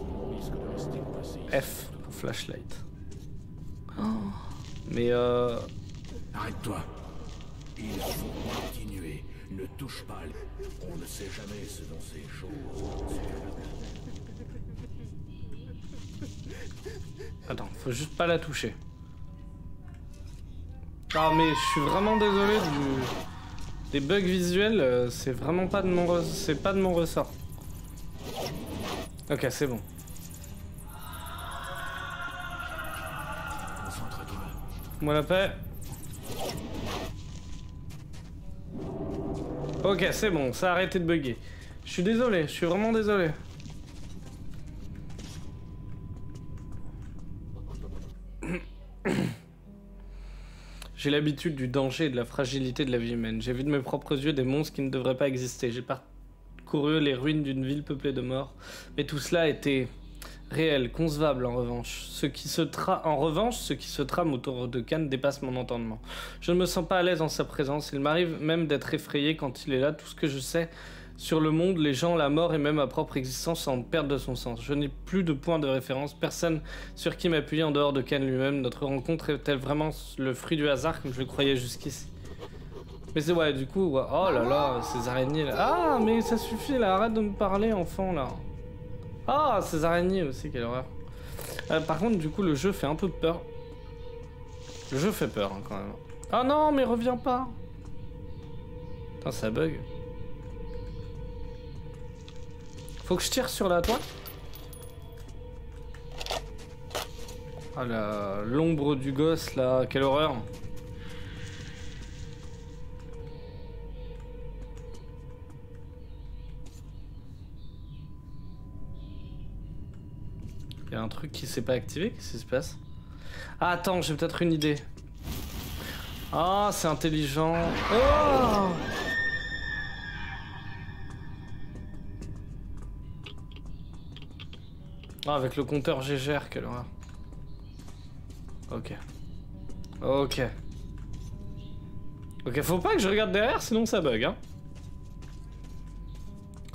On risque de rester coincé ici. F pour flashlight. Oh. Mais euh... Arrête-toi. Il faut continuer. Ne touche pas. On ne sait jamais ce dont ces choses. Attends, faut juste pas la toucher. Ah mais je suis vraiment désolé du... Des bugs visuels, euh, c'est vraiment pas de mon c'est pas de mon ressort. Ok, c'est bon. Moi la paix. Ok, c'est bon, ça a arrêté de bugger. Je suis désolé, je suis vraiment désolé. J'ai l'habitude du danger et de la fragilité de la vie humaine. J'ai vu de mes propres yeux des monstres qui ne devraient pas exister. J'ai parcouru les ruines d'une ville peuplée de morts. Mais tout cela était réel, concevable en revanche. Ce qui se tra... En revanche, ce qui se trame autour de Cannes dépasse mon entendement. Je ne me sens pas à l'aise en sa présence. Il m'arrive même d'être effrayé quand il est là. Tout ce que je sais sur le monde, les gens, la mort et même ma propre existence en perdent de son sens. Je n'ai plus de point de référence, personne sur qui m'appuyer en dehors de Cannes lui-même. Notre rencontre est-elle vraiment le fruit du hasard comme je le croyais jusqu'ici? Mais c'est ouais, du coup, oh là là, ces araignées là. Ah, mais ça suffit là, arrête de me parler, enfant là. Ah, ces araignées aussi, quelle horreur. Euh, par contre, du coup, le jeu fait un peu peur. Le jeu fait peur hein, quand même. Ah non, mais reviens pas. Putain, ça bug. Faut que je tire sur la toile Ah l'ombre du gosse là, quelle horreur. Il y a un truc qui s'est pas activé, qu'est-ce qui se passe Ah attends, j'ai peut-être une idée. Ah, c'est intelligent. Oh Ah, avec le compteur GGR, quelle horreur. Ok. Ok. Ok, faut pas que je regarde derrière, sinon ça bug, hein.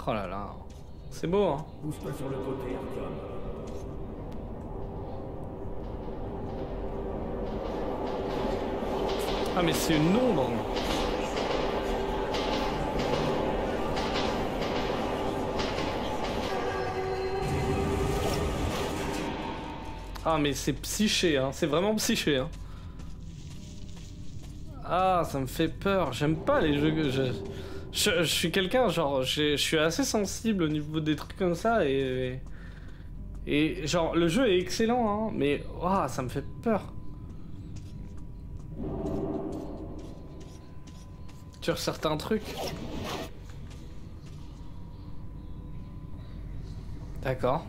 Oh là là. C'est beau, hein. Ah, mais c'est une ombre. Ah, mais c'est psyché, hein. C'est vraiment psyché, hein. Ah, ça me fait peur. J'aime pas les jeux que je... Suis quelqu'un, genre, je suis assez sensible au niveau des trucs comme ça et... Et genre, le jeu est excellent, hein, mais ouah, ça me fait peur sur certains trucs. D'accord.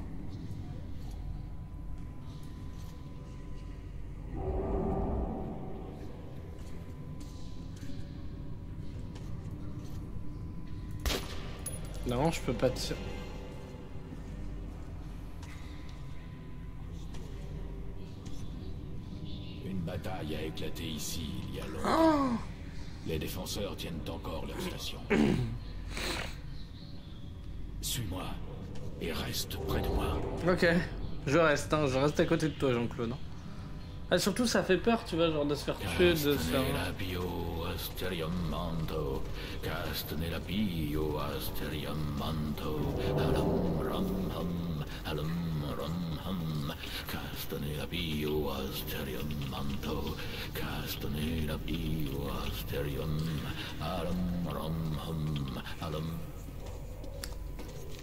Non, je peux pas te... Une bataille a éclaté ici il y a longtemps. Oh les défenseurs tiennent encore leur station. Suis-moi et reste près de moi. Ok, je reste, hein, je reste à côté de toi, Jean-Claude. Ah, surtout, ça fait peur, tu vois, genre de se faire tuer, de se faire. Manto, hum.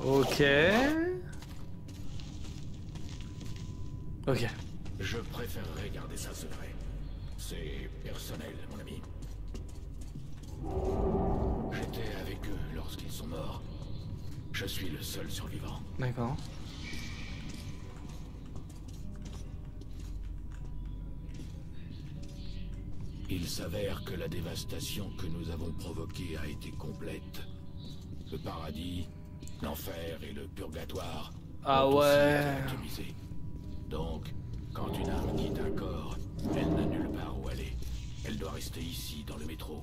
Ok. Ok. Je préférerais garder ça secret. C'est personnel, mon ami. J'étais avec eux lorsqu'ils sont morts. Je suis le seul survivant. D'accord. Il s'avère que la dévastation que nous avons provoquée a été complète. Le paradis, l'enfer et le purgatoire Ah ont aussi ouais. été. Donc, quand une âme quitte un corps, elle n'a nulle part où aller. Elle doit rester ici, dans le métro.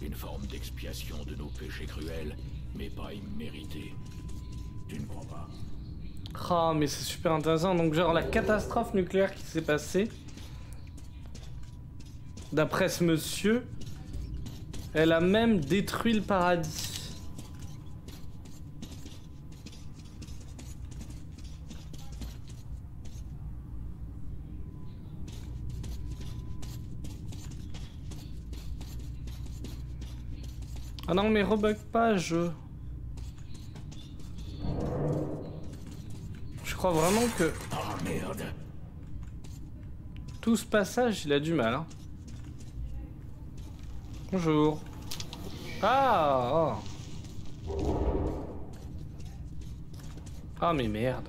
Une forme d'expiation de nos péchés cruels, mais pas immérités. Tu ne crois pas? Ah, mais c'est super intéressant. Donc, genre, la catastrophe nucléaire qui s'est passée, d'après ce monsieur, elle a même détruit le paradis. Ah non, mais rebug pas, je. Je crois vraiment que Oh merde tout ce passage, il a du mal. hein. Bonjour. Ah oh. Ah mais merde.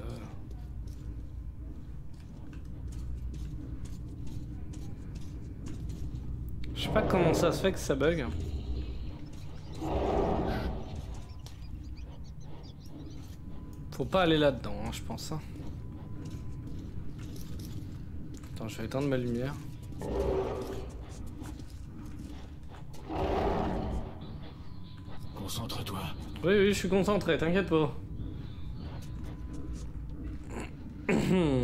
Je sais pas comment ça se fait que ça bug. Faut pas aller là-dedans, hein, je pense. hein. Attends, je vais éteindre ma lumière. Concentre-toi. Oui, oui, je suis concentré, t'inquiète pas.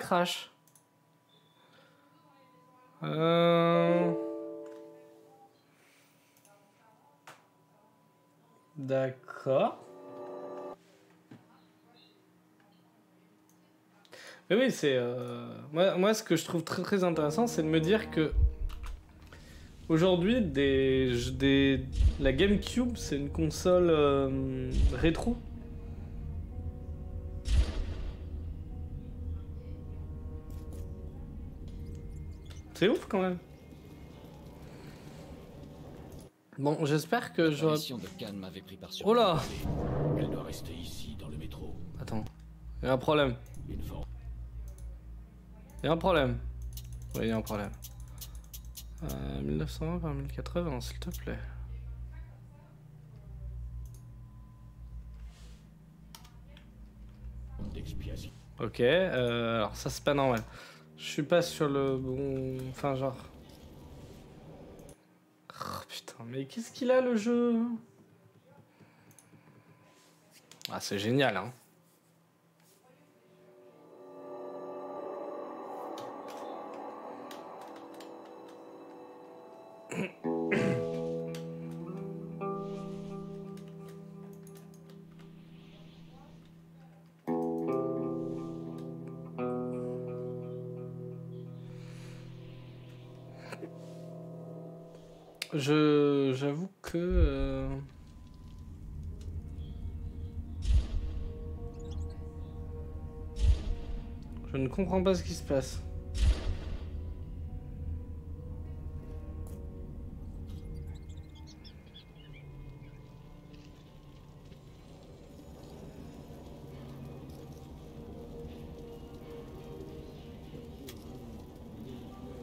crash. Euh... D'accord. Mais oui, c'est. euh, Moi, moi, ce que je trouve très très intéressant, c'est de me dire que. Aujourd'hui, des, des... la GameCube, c'est une console euh, rétro. C'est ouf quand même. Bon, j'espère que. L'apparition de Khan m'avait pris par surprise. Oh là Elle doit rester ici, dans le métro. Attends, il y a un problème. Il y a un problème. Oui, il y a un problème. Euh, 1920 par 1080, s'il te plaît. Ok, euh, alors ça c'est pas normal. Je suis pas sur le bon. Enfin, genre. Oh, putain, mais qu'est-ce qu'il a le jeu Ah, c'est génial, hein. Comprends pas ce qui se passe.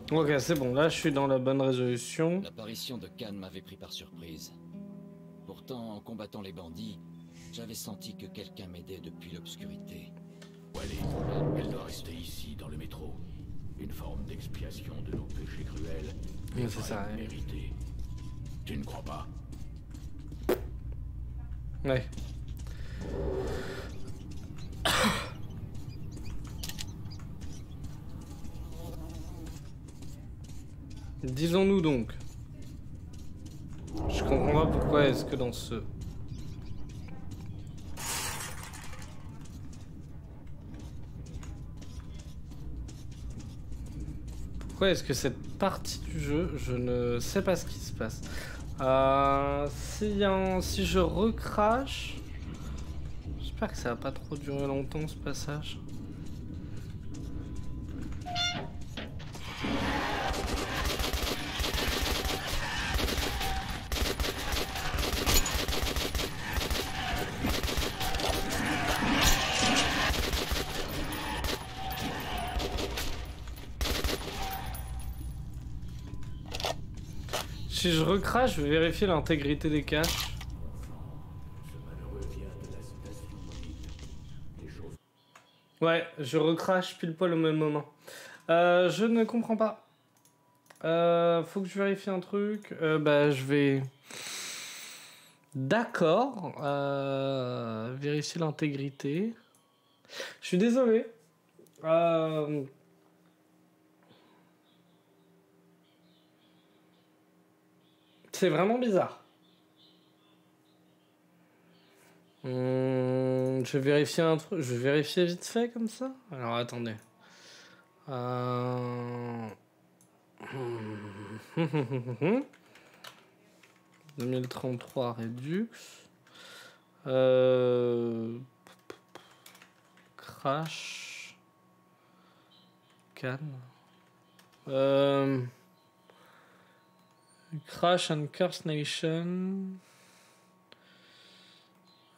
Ok, c'est bon, là je suis dans la bonne résolution. L'apparition de Khan m'avait pris par surprise. Pourtant, en combattant les bandits, j'avais senti que quelqu'un m'aidait depuis l'obscurité. Elle doit rester ici, dans le métro. Une forme d'expiation de nos péchés cruels. Mais mais c'est ça, mérité. Tu ne crois pas? Ouais. Disons-nous donc. Je comprends pas pourquoi est-ce que dans ce... Pourquoi est-ce que cette partie du jeu, je ne sais pas ce qui se passe. Euh, si, je recrache... J'espère que ça va pas trop durer longtemps ce passage. Si je recrache, je vais vérifier l'intégrité des caches. Ouais, je recrache pile poil au même moment. Euh, je ne comprends pas. Euh, faut que je vérifie un truc. Euh, bah, je vais. D'accord. Euh, vérifier l'intégrité. Je suis désolé. Euh, C'est vraiment bizarre. Hum, je vais vérifier un truc. Je vais vérifier vite fait comme ça. Alors attendez. Euh... 2033 Redux. Euh... Crash. Cannes. Euh... Crash and Curse Nation.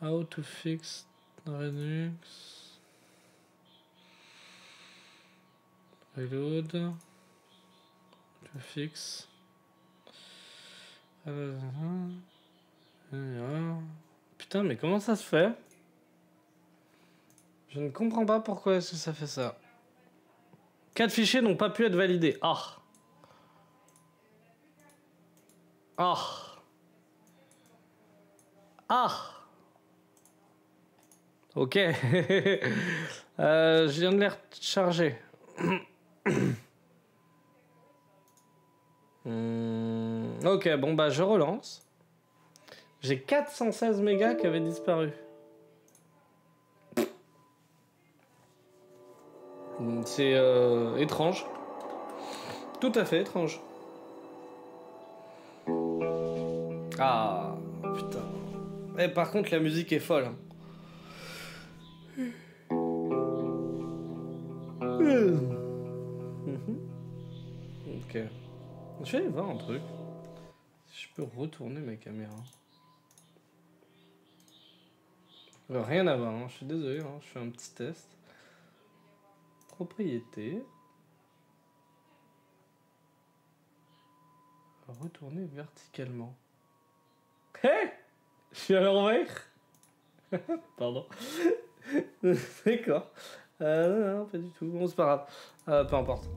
How to fix Redux. Reload. To fix. Putain, mais comment ça se fait? Je ne comprends pas pourquoi est-ce que ça fait ça. Quatre fichiers n'ont pas pu être validés. Ah Ah Ah Ok. Je viens de les recharger. Ok, bon bah je relance. J'ai 416 mégas qui avaient disparu. Hmm, C'est euh, étrange. Tout à fait étrange. Ah, putain. Eh, par contre, la musique est folle. hein. Mhm. Ok. Je vais aller voir un truc. Je peux retourner ma caméra. Rien à voir, hein. je suis désolé, hein. je fais un petit test. Propriété. Retourner verticalement. Hé? Je suis à l'envers Pardon. D'accord. Euh, non, non, pas du tout. Bon, c'est pas grave. Euh, peu importe.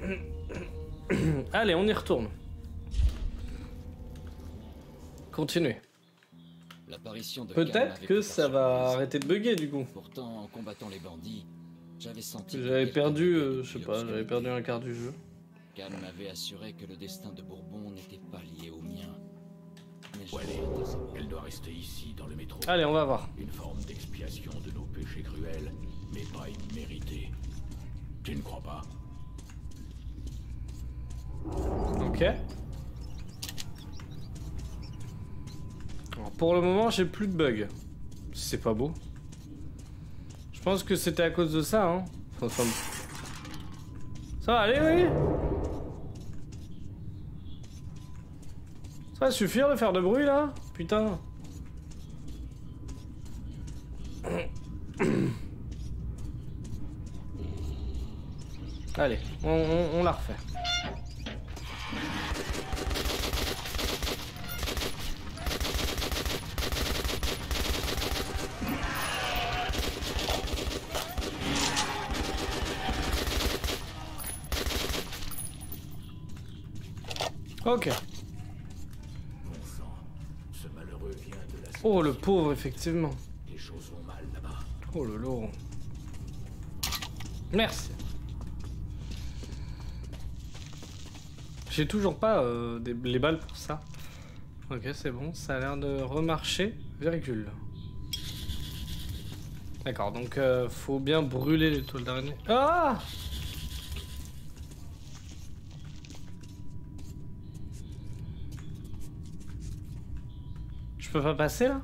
Allez, on y retourne. Continuez. L'apparition de Peut-être que ça va arrêter de bugger du coup. Pourtant, en combattant les bandits, j'avais senti. J'avais perdu, euh, je sais pas, j'avais perdu un quart du jeu. Khan m'avait assuré que le destin de Bourbon n'était pas lié au mien. Savoir. elle doit rester ici, dans le métro. Allez, on va voir. Une forme d'expiation de nos péchés cruels, mais pas immérités. Tu ne crois pas? Ok. Alors, pour le moment, j'ai plus de bugs. C'est pas beau. Je pense que c'était à cause de ça, hein. Enfin, ça va aller, oui Ça va suffire de faire de bruit, là Putain. Allez, on, la refait. Ok. Oh, le pauvre, effectivement. Les choses vont mal là-bas. Oh le lourd. Merci. J'ai toujours pas euh, des, les balles pour ça. Ok, c'est bon, ça a l'air de remarcher. Virgule. D'accord, donc euh, faut bien brûler les toiles d'araignée. Ah Je peux pas passer là?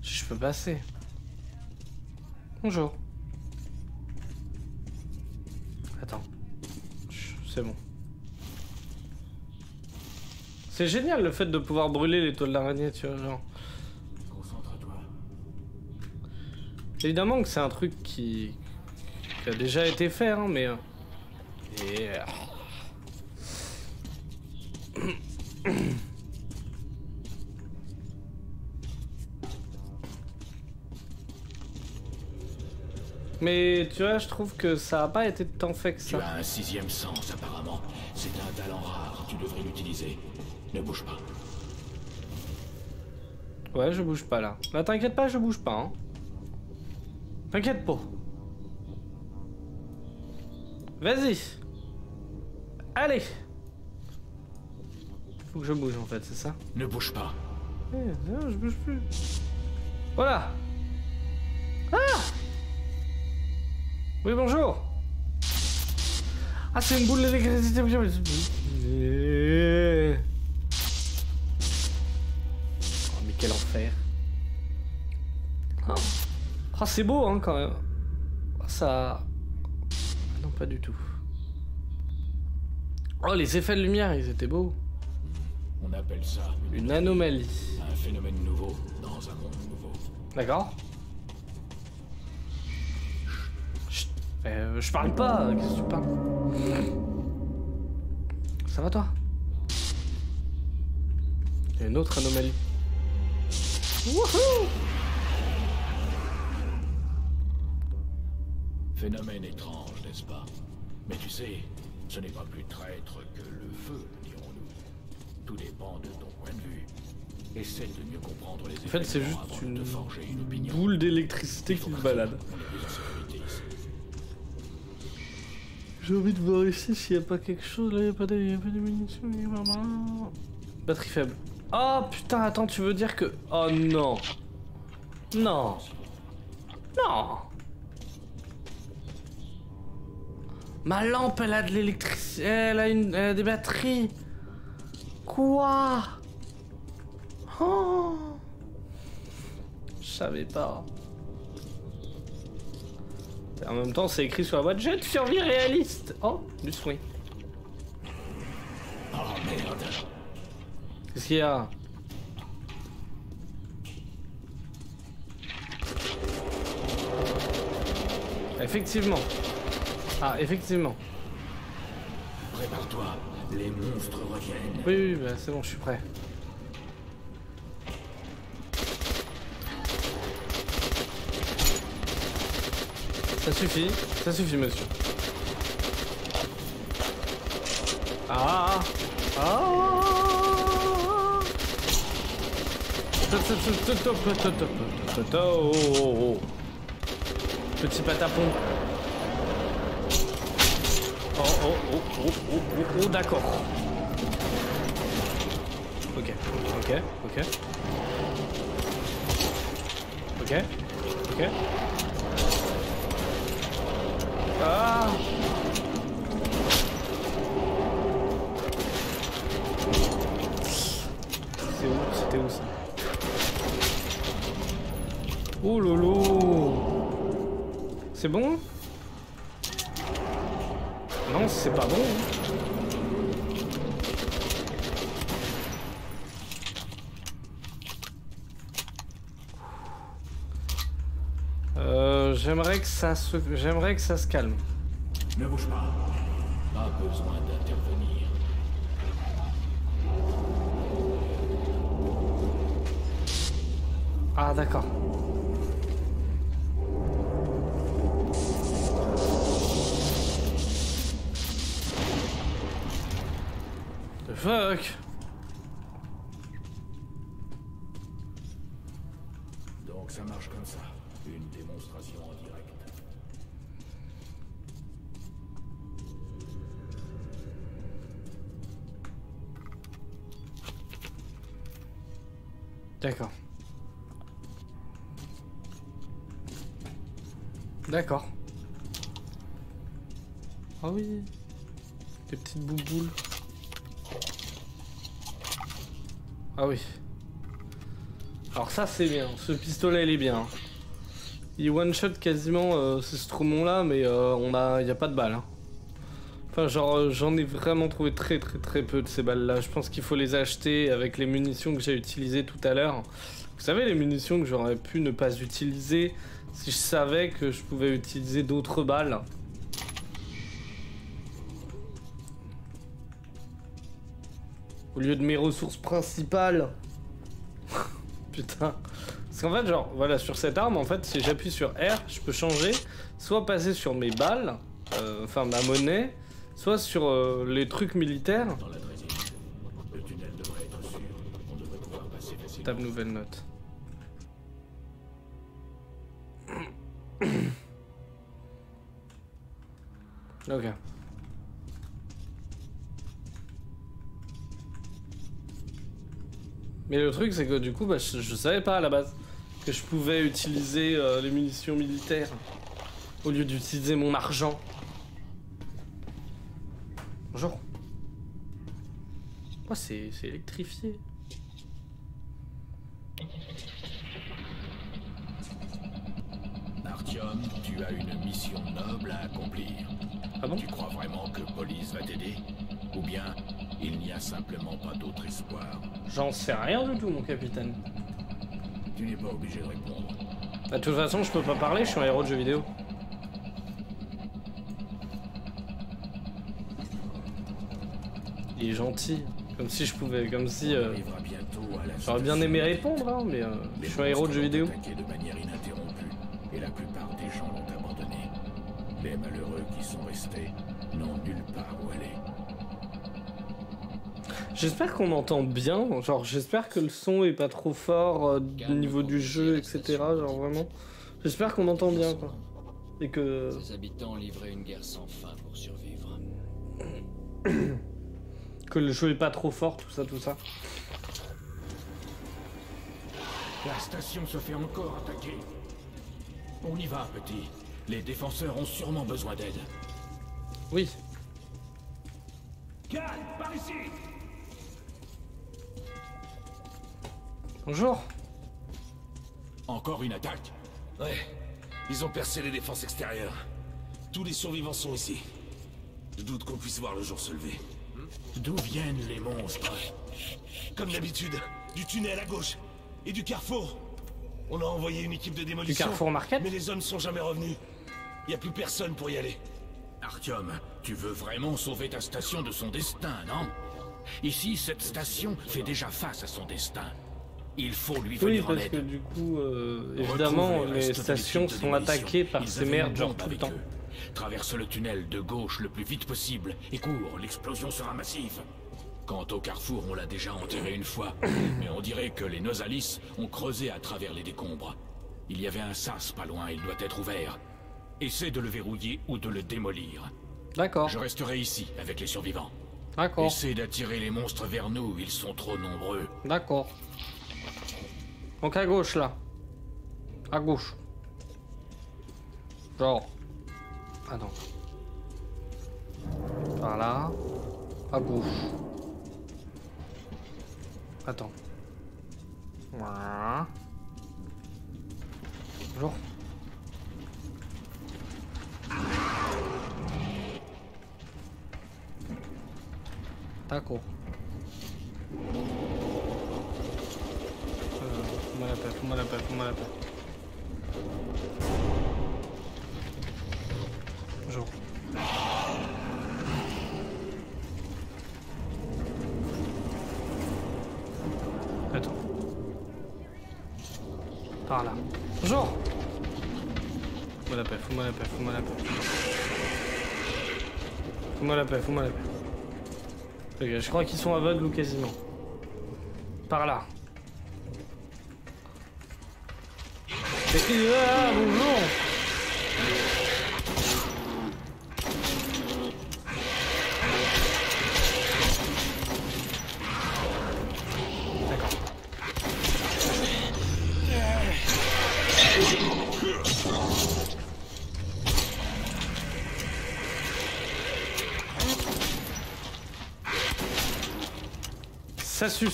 Je peux passer. Bonjour. Attends. C'est bon. C'est génial le fait de pouvoir brûler les toiles d'araignée, tu vois, genre. Concentre-toi. Évidemment que c'est un truc qui... qui a déjà été fait, hein, mais... euh, Mais tu vois, je trouve que ça a pas été tant fait que Tu ça. as un sixième sens, apparemment. C'est un talent rare, tu devrais l'utiliser. Ne bouge pas. Ouais, je bouge pas là. Bah t'inquiète pas, je bouge pas. Hein. T'inquiète pas. Vas-y. Allez. Faut que je bouge en fait, c'est ça? Ne bouge pas. Eh, non, je bouge plus. Voilà. Oui, bonjour. Ah, c'est une boule d'électricité. Oh, mais quel enfer. Oh, Oh, c'est beau, hein, quand même. Oh, Ça... Non, pas du tout. Oh, les effets de lumière, ils étaient beaux. On appelle ça Une anomalie. un phénomène nouveau dans un monde nouveau. D'accord Euh, je parle pas, qu'est-ce que tu parles? Ça va toi? Il y a une autre anomalie. Wouhou Phénomène étrange, n'est-ce pas? Mais tu sais, ce n'est pas plus traître que le feu, dirons-nous. Tout dépend de ton point de vue. Essaie de mieux comprendre les En fait, c'est juste une une boule d'électricité qui se balade. On est plus en sécurité ici. J'ai envie de voir ici s'il n'y a pas quelque chose. Là, il n'y a pas de, munitions. pas- Batterie faible. Oh putain, attends, tu veux dire que. Oh non. Non. Non. Ma lampe, elle a de l'électricité. Elle a une, elle a des batteries. Quoi? Oh. Je savais pas. En même temps, c'est écrit sur la boîte jet de survie réaliste. Oh, du soin. Oh merde Qu'est-ce qu'il y a? Effectivement. Ah, effectivement. Prépare-toi, les monstres reviennent. Oui, oui, bah, c'est bon, je suis prêt. Ça suffit, ça suffit, monsieur. Ah Ah. Petit patapon. Oh, oh, oh, oh, oh, oh, oh, d'accord. Ok, ok, ok. Ok, ok. Ah. C'est où C'était où ça Oh lolo. C'est bon? Non, c'est pas bon. J'aimerais que ça se j'aimerais que ça se calme. Ne bouge pas. Pas besoin d'intervenir. Ah d'accord. The fuck? D'accord. Ah oui. Des petites bouboules. Ah oui. Alors ça c'est bien. Ce pistolet il est bien. Il one shot quasiment euh, ce Stromon là, mais euh, on a, a pas de balles. hein. Enfin genre euh, j'en ai vraiment trouvé très très très peu de ces balles là. Je pense qu'il faut les acheter avec les munitions que j'ai utilisées tout à l'heure. Vous savez les munitions que j'aurais pu ne pas utiliser si je savais que je pouvais utiliser d'autres balles. Au lieu de mes ressources principales. Putain. Parce qu'en fait, genre, voilà, sur cette arme, en fait, si j'appuie sur R, je peux changer, soit passer sur mes balles, euh, enfin ma monnaie, soit sur euh, les trucs militaires. Dans la draisine. Le tunnel devrait être sûr. On devrait pouvoir passer facilement. Table nouvelle note. Ok. Mais le truc c'est que du coup bah, je, savais pas à la base que je pouvais utiliser euh, les munitions militaires au lieu d'utiliser mon argent. Bonjour. Oh c'est électrifié. Artyom, tu as une mission noble à accomplir. Ah bon? Tu crois vraiment que Police va t'aider? Ou bien il n'y a simplement pas d'autre espoir? J'en sais rien du tout mon capitaine. Tu n'es pas obligé de répondre. Bah, de toute façon, je peux pas parler, je suis un héros de jeu vidéo. Il est gentil. Comme si je pouvais, comme si... Euh, J'aurais bien aimé répondre, hein, mais euh, je suis un héros de jeu vidéo. Attaqué de manière gens l'ont abandonné. Les malheureux qui sont restés n'ont nulle part où aller. J'espère qu'on entend bien, genre j'espère que le son est pas trop fort euh, au niveau du jeu, etc. Genre vraiment. J'espère qu'on entend bien quoi. Et que... Ses habitants livraient une guerre sans fin pour survivre. que le jeu est pas trop fort, tout ça, tout ça. La station se fait encore attaquer. On y va, petit. Les défenseurs ont sûrement besoin d'aide. Oui. Calme, par ici Bonjour. Encore une attaque Ouais, ils ont percé les défenses extérieures. Tous les survivants sont ici. Je doute qu'on puisse voir le jour se lever. D'où viennent les monstres? Comme d'habitude, du tunnel à gauche et du carrefour. On a envoyé une équipe de Du démolition. Carrefour Market Mais les hommes sont jamais revenus. Y a plus personne pour y aller. Artyom, tu veux vraiment sauver ta station de son destin, non? Ici, cette station fait déjà face à son destin. Il faut lui Oui, venir en parce que aide. du coup, euh, évidemment, les stations sont attaquées par Ils ces merdes genre tout le avec temps. eux. Traverse le tunnel de gauche le plus vite possible et cours, l'explosion sera massive. Quant au carrefour, on l'a déjà enterré une fois, mais on dirait que les Nosalis ont creusé à travers les décombres. Il y avait un sas pas loin, il doit être ouvert. Essaie de le verrouiller ou de le démolir. D'accord, Je resterai ici avec les survivants. d'accord, Essaie d'attirer les monstres vers nous, ils sont trop nombreux. d'accord. Donc à gauche là. À gauche. Genre. Ah non. Par là. À gauche. Attends. Voilà. Bonjour. D'accord. Euh, Fous-moi la paix, fous-moi la paix, fous-moi la paix. Par là. Bonjour Fous-moi la paix, fous-moi la paix, fous-moi la paix. Fous-moi la paix, fous-moi la paix. Ok, je crois qu'ils sont aveugles ou quasiment. Par là. Et- Ah, bonjour Ça.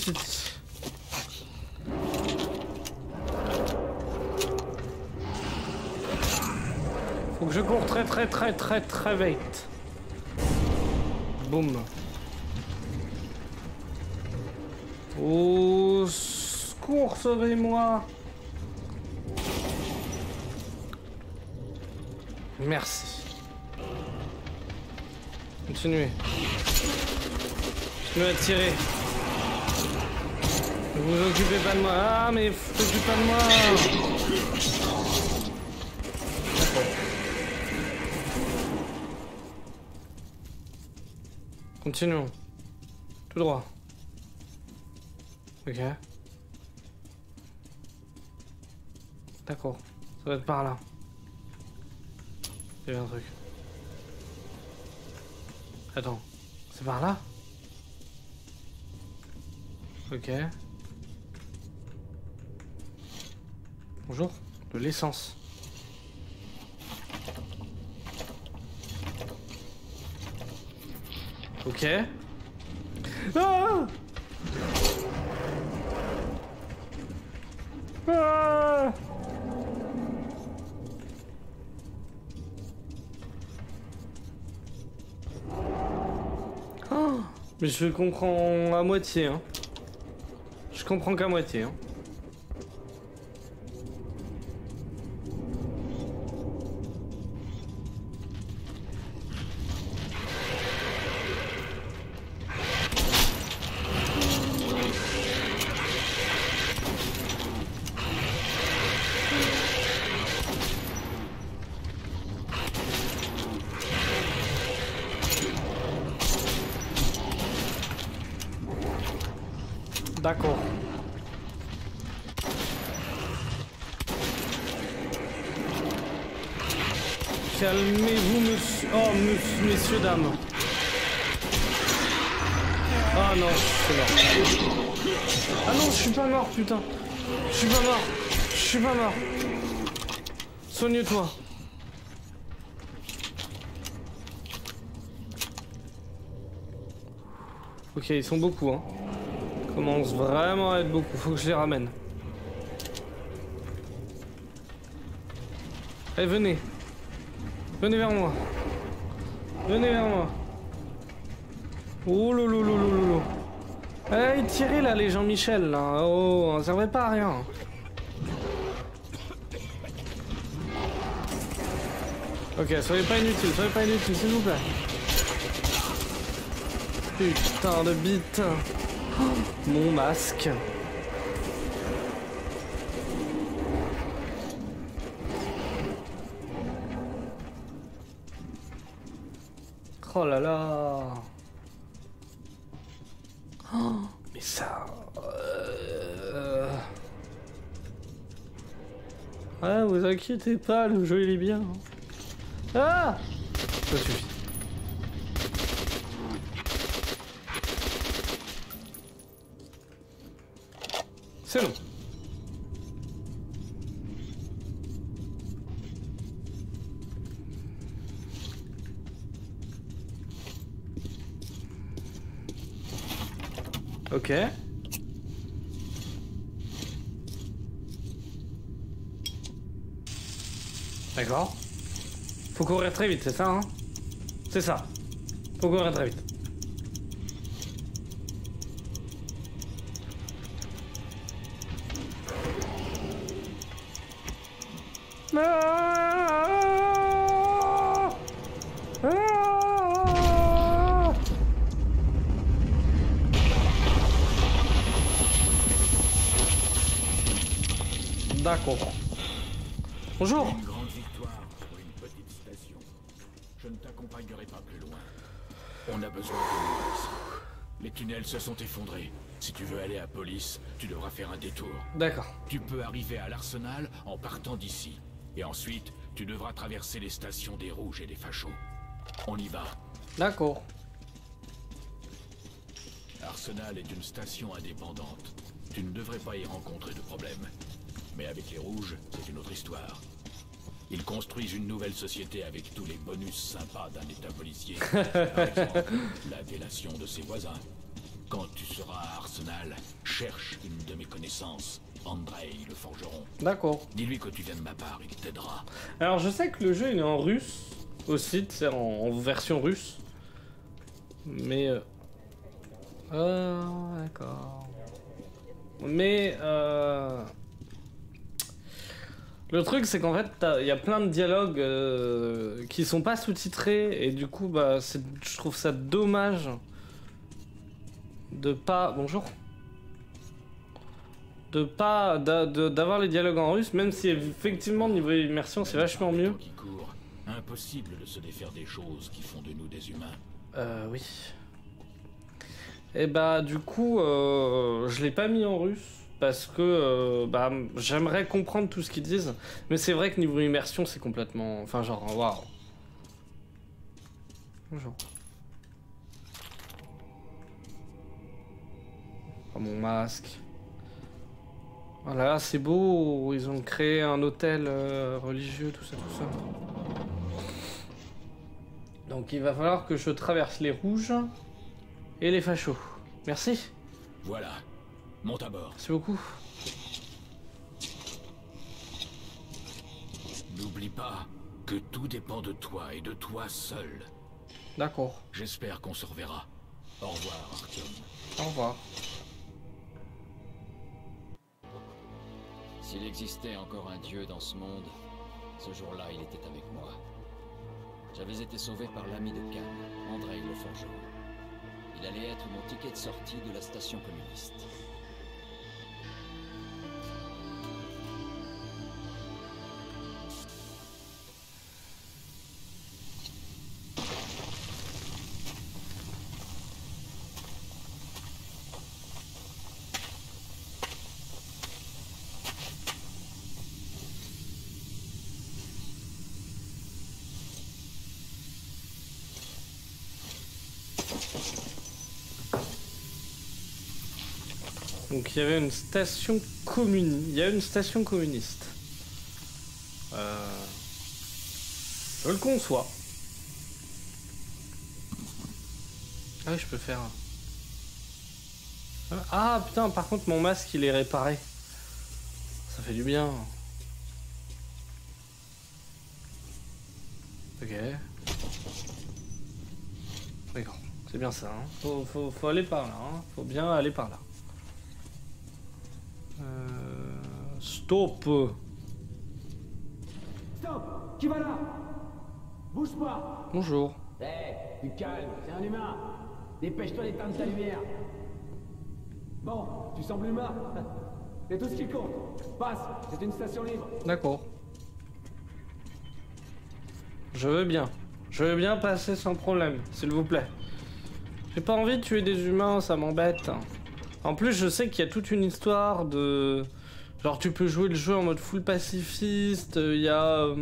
Faut que je cours très très très très très vite. Boum. Au secours, sauvez-moi. Merci. Continuez. Continuez à tirer. Ne vous occupez pas de moi. Ah, mais t'occupez pas de moi. Continuons. Tout droit. Ok. D'accord. Ça va être par là. Y a un truc. Attends. C'est par là? Ok. Bonjour. De l'essence. Ok. Ah Ah Oh Mais je comprends à moitié, hein. Je comprends qu'à moitié, hein. Ils sont beaucoup, hein. Commence vraiment à être beaucoup. Faut que je les ramène. Allez, venez. Venez vers moi. Venez vers moi. Oh. Allez, tirez là, les Jean-Michel. Oh, ça servait pas à rien. Ok, soyez pas inutile, soyez pas inutile, s'il vous plaît. Putain de bite. Mon masque. Oh là là. Oh, mais ça. euh, vous inquiétez pas, le jeu il est bien. Ah Ça suffit. C'est long. Ok. D'accord. Faut courir très vite, c'est ça, hein? C'est ça. Faut courir très vite. Bonjour. Une grande victoire pour une petite station. Je ne t'accompagnerai pas plus loin. On a besoin de nous ici. Les tunnels se sont effondrés. Si tu veux aller à Police, tu devras faire un détour. D'accord. Tu peux arriver à l'arsenal en partant d'ici. Et ensuite, tu devras traverser les stations des rouges et des fachos. On y va. D'accord. Arsenal est une station indépendante. Tu ne devrais pas y rencontrer de problème. Mais avec les rouges, c'est une autre histoire. Ils construisent une nouvelle société avec tous les bonus sympas d'un état policier. Par exemple, la délation de ses voisins. Quand tu seras à Arsenal, cherche une de mes connaissances, Andrei le forgeron. D'accord. Dis-lui que tu viens de ma part, il t'aidera. Alors je sais que le jeu il est en russe aussi, c'est en, en version russe. Mais... Euh... Ah, d'accord. Mais... Euh... Le truc c'est qu'en fait il y a plein de dialogues euh, qui sont pas sous-titrés et du coup bah je trouve ça dommage de pas... Bonjour de pas d'avoir les dialogues en russe même si effectivement niveau immersion c'est vachement mieux temps qui court, impossible de se défaire des choses qui font de nous des humains. Euh, oui. Et bah, du coup, euh, je l'ai pas mis en russe parce que euh, bah, j'aimerais comprendre tout ce qu'ils disent. Mais c'est vrai que niveau immersion, c'est complètement. Enfin, genre, waouh. Bonjour. Oh, mon masque. Voilà, c'est beau. Ils ont créé un hôtel euh, religieux, tout ça, tout ça. Donc il va falloir que je traverse les rouges et les fachos. Merci. Voilà, monte à bord. Merci beaucoup. N'oublie pas que tout dépend de toi et de toi seul. D'accord. J'espère qu'on se reverra. Au revoir, Artyom. Au revoir. S'il existait encore un dieu dans ce monde, ce jour-là, il était avec moi. J'avais été sauvé par l'ami de Khan, Andrei le forgeron. Il allait être mon ticket de sortie de la station communiste. Donc il y avait une station commune. Il y a une station communiste. Euh... Je le conçois. Ah oui, je peux faire. Ah putain, par contre mon masque il est réparé. Ça fait du bien. Ok. C'est bien ça. Hein. Faut, faut, faut aller par là. Hein. Faut bien aller par là. Euh... Stop. Stop. Qui va là? Bouge pas. Bonjour. Eh, du calme, c'est un humain. Dépêche-toi d'éteindre ta lumière. Bon, tu sembles humain. C'est tout ce qui compte. Passe, c'est une station libre. D'accord. Je veux bien. Je veux bien passer sans problème, s'il vous plaît. J'ai pas envie de tuer des humains, ça m'embête. En plus, je sais qu'il y a toute une histoire de... Genre, tu peux jouer le jeu en mode full pacifiste, il y a... euh,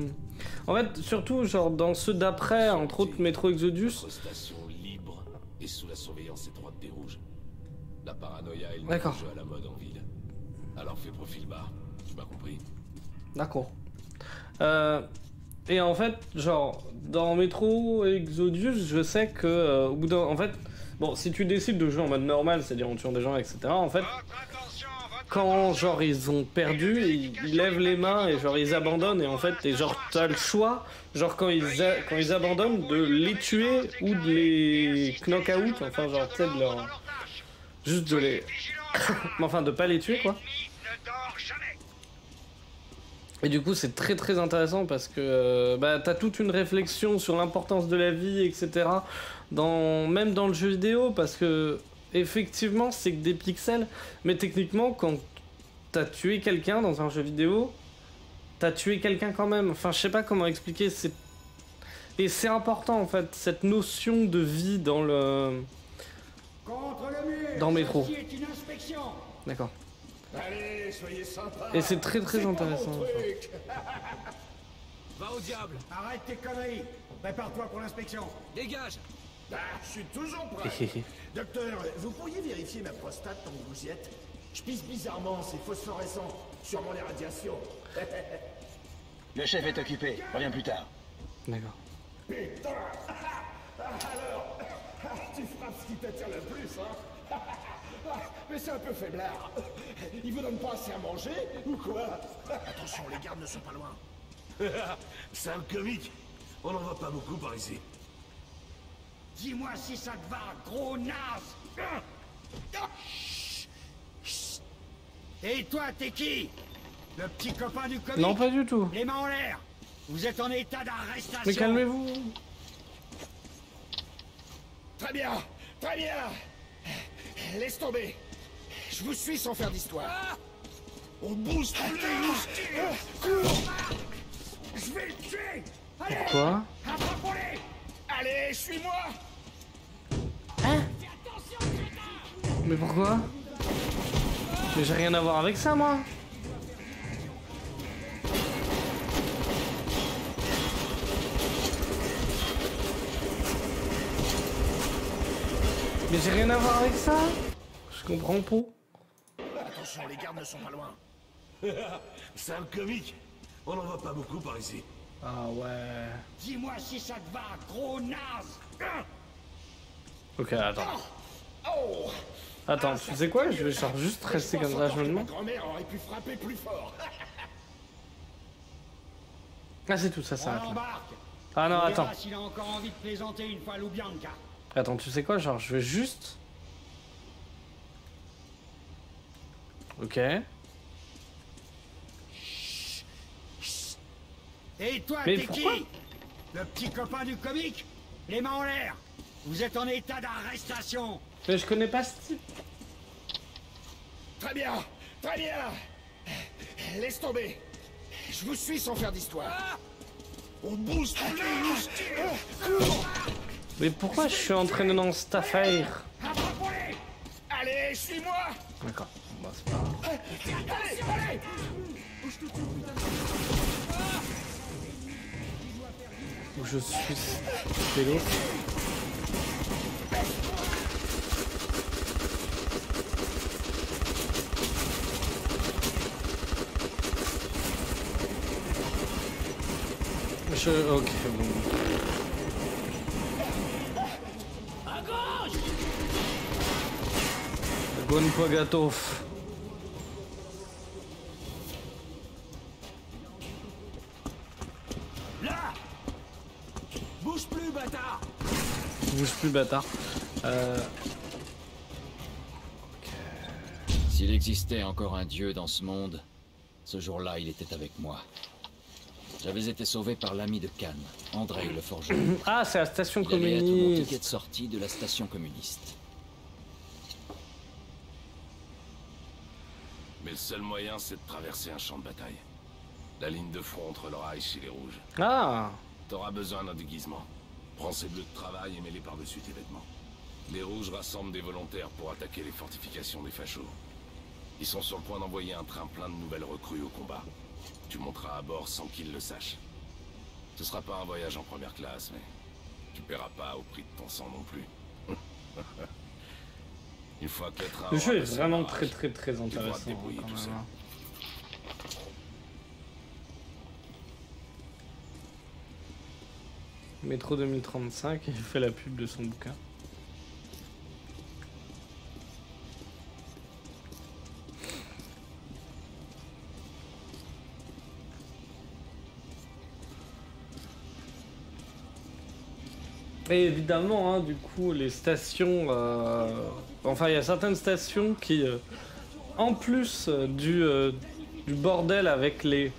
En fait, surtout, genre, dans ceux d'après, entre autres Metro Exodus, station libre et sous la surveillance étroite des rouges. La paranoïa est le D'accord. nouveau jeu à la mode en ville. Alors fais profil bas, tu m'as compris D'accord. Euh, et en fait, genre, dans Metro Exodus, je sais que euh, au bout d'un. En fait, bon, si tu décides de jouer en mode normal, c'est-à-dire en tuant des gens, etc., en fait, quand genre ils ont perdu, ils, lèvent les mains et genre ils abandonnent et en fait et genre t'as le choix, genre quand ils a- quand ils abandonnent de les tuer ou de les knock out, enfin genre tu sais de leur juste de les enfin de pas les tuer quoi. Et du coup, c'est très très intéressant parce que euh, bah, t'as toute une réflexion sur l'importance de la vie, etc. Dans, même dans le jeu vidéo, parce que effectivement, c'est que des pixels, mais techniquement, quand t'as tué quelqu'un dans un jeu vidéo, t'as tué quelqu'un quand même. Enfin, je sais pas comment expliquer. C'est et c'est important en fait cette notion de vie dans le Contre le mur Dans Métro. D'accord. Allez, soyez sympas Et c'est très, très intéressant. Va au diable Arrête tes conneries Prépare-toi pour l'inspection Dégage Bah, je suis toujours prêt Docteur, vous pourriez vérifier ma prostate tant que vous y êtes? Je pisse bizarrement, c'est phosphorescent. Sûrement les radiations. Le chef est occupé. Reviens plus tard. D'accord. Putain Alors, tu frappes ce qui t'attire le plus, hein? Mais c'est un peu faiblard. Il vous donne pas assez à manger, ou quoi? Attention, les gardes ne sont pas loin. C'est un comique On n'en voit pas beaucoup par ici. Dis-moi si ça te va, gros naze Et toi, t'es qui Le petit copain du comique Non, pas du tout. Les mains en l'air Vous êtes en état d'arrestation Mais calmez-vous. Très bien, très bien. Laisse tomber. Je vous suis sans faire d'histoire. On bouge plus Je vais le tuer Allez, Quoi attrapons-les Allez, suis-moi Mais pourquoi Mais j'ai rien à voir avec ça, moi. Mais j'ai rien à voir avec ça. Je comprends pas. Attention, les gardes ne sont pas loin. C'est un comique On n'en voit pas beaucoup par ici. Ah ouais. Dis-moi si ça te va, gros naze Ok, attends. Attends, tu sais quoi? Je vais genre juste rester comme ça, je me Ma demande. grand-mère aurait pu frapper plus fort. Ah, c'est tout, ça s'arrête là. Ah non, attends. Attends, tu sais quoi? Genre, je vais juste. Ok. Et toi, t'es qui? Le petit copain du comique? Les mains en l'air Vous êtes en état d'arrestation Mais je connais pas ce type. Très bien, très bien Laisse tomber Je vous suis sans faire d'histoire On bouge plus Mais pourquoi je suis entraîné dans cette affaire Allez, suis-moi D'accord. Bon, c'est pas grave. Allez, allez Où je suis. C'est l'autre. Je. Ok, bon. À gauche Plus, bâtard. Euh. S'il existait encore un dieu dans ce monde, ce jour-là, il était avec moi. J'avais été sauvé par l'ami de Cannes, Andrei le forgeron. Ah, c'est la station Il allait être mon ticket communiste. de sortie de la station communiste. Mais le seul moyen, c'est de traverser un champ de bataille. La ligne de front entre le Reich et les Rouges. Ah T'auras besoin d'un déguisement. Prends ces bleus de travail et mets-les par-dessus tes vêtements. Les Rouges rassemblent des volontaires pour attaquer les fortifications des fachos. Ils sont sur le point d'envoyer un train plein de nouvelles recrues au combat. Tu monteras à bord sans qu'ils le sachent. Ce sera pas un voyage en première classe, mais tu paieras pas au prix de ton sang non plus. Une fois que le train Le jeu est vraiment très très très intéressant. tout Métro 2035, il fait la pub de son bouquin. Et évidemment, hein, du coup, les stations. Euh, enfin, il y a certaines stations qui, euh, en plus euh, du bordel avec les.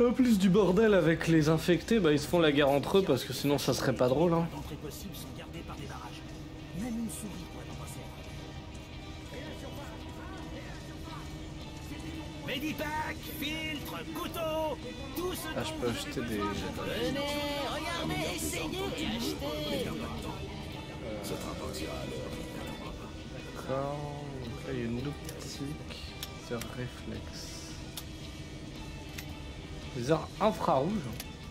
Euh, En plus du bordel avec les infectés, bah ils se font la guerre entre eux parce que sinon ça serait pas drôle. Hein. Medipack, filtre, couteau, tout ce Ah, je peux acheter des. Venez, regardez, essayez et achetez. D'accord. Donc là, il y a une optique. Viseur réflexe. Viseur infrarouge.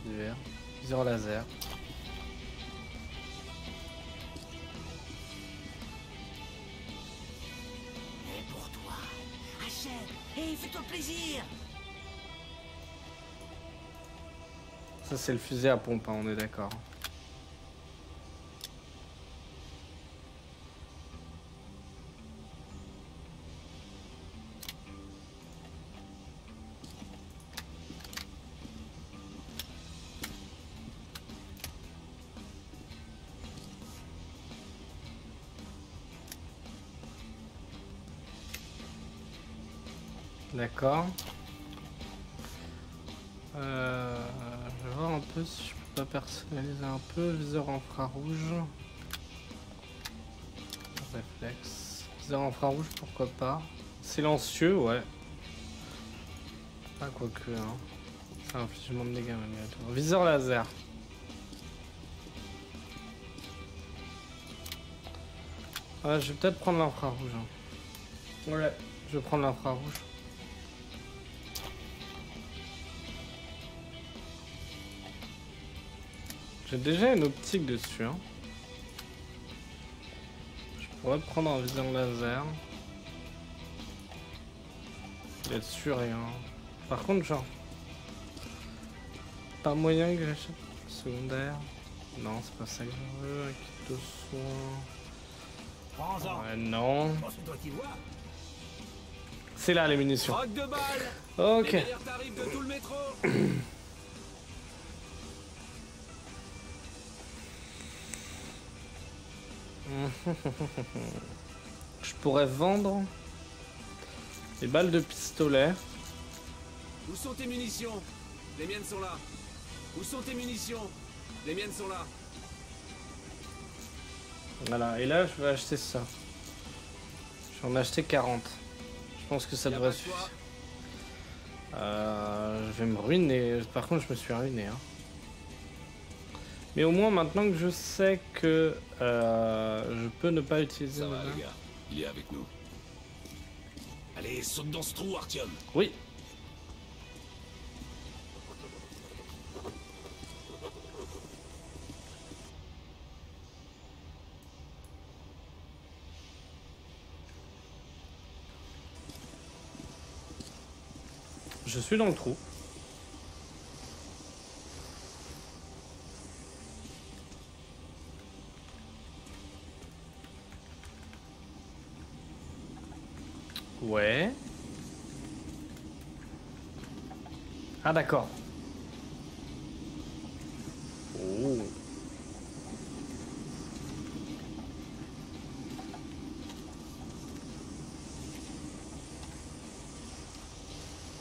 Viseur. Viseur laser. Et pour toi, achète et fais-toi plaisir. Ça, c'est le fusil à pompe, hein, on est d'accord. D'accord. Euh, je vais voir un peu si je peux pas personnaliser un peu. Viseur infrarouge. Réflexe. Viseur infrarouge, pourquoi pas. Silencieux, ouais. Pas quoique, hein. C'est un infligement de dégâts malgré tout. Viseur laser. Ouais, je vais peut-être prendre l'infrarouge. hein. Ouais, je vais prendre l'infrarouge. J'ai déjà une optique dessus. Hein. Je pourrais prendre un viseur laser. Sûr et un. Par contre, genre. Pas moyen que j'achète secondaire. Non, c'est pas ça que je veux. Un kit de. Ouais, non. Bon, c'est là les munitions. Ok. Je pourrais vendre des balles de pistolet. Où sont tes munitions? Les miennes sont là. Où sont tes munitions? Les miennes sont là. Voilà, et là je vais acheter ça. Je vais en acheter 40. Je pense que ça devrait suffire. Euh, je vais me ruiner. Par contre, je me suis ruiné. hein. Mais au moins, maintenant que je sais que euh, je peux ne pas utiliser. Ça va, les gars. Il est avec nous. Allez, saute dans ce trou, Artyom. Oui. Je suis dans le trou. Ouais. Ah d'accord. Oh.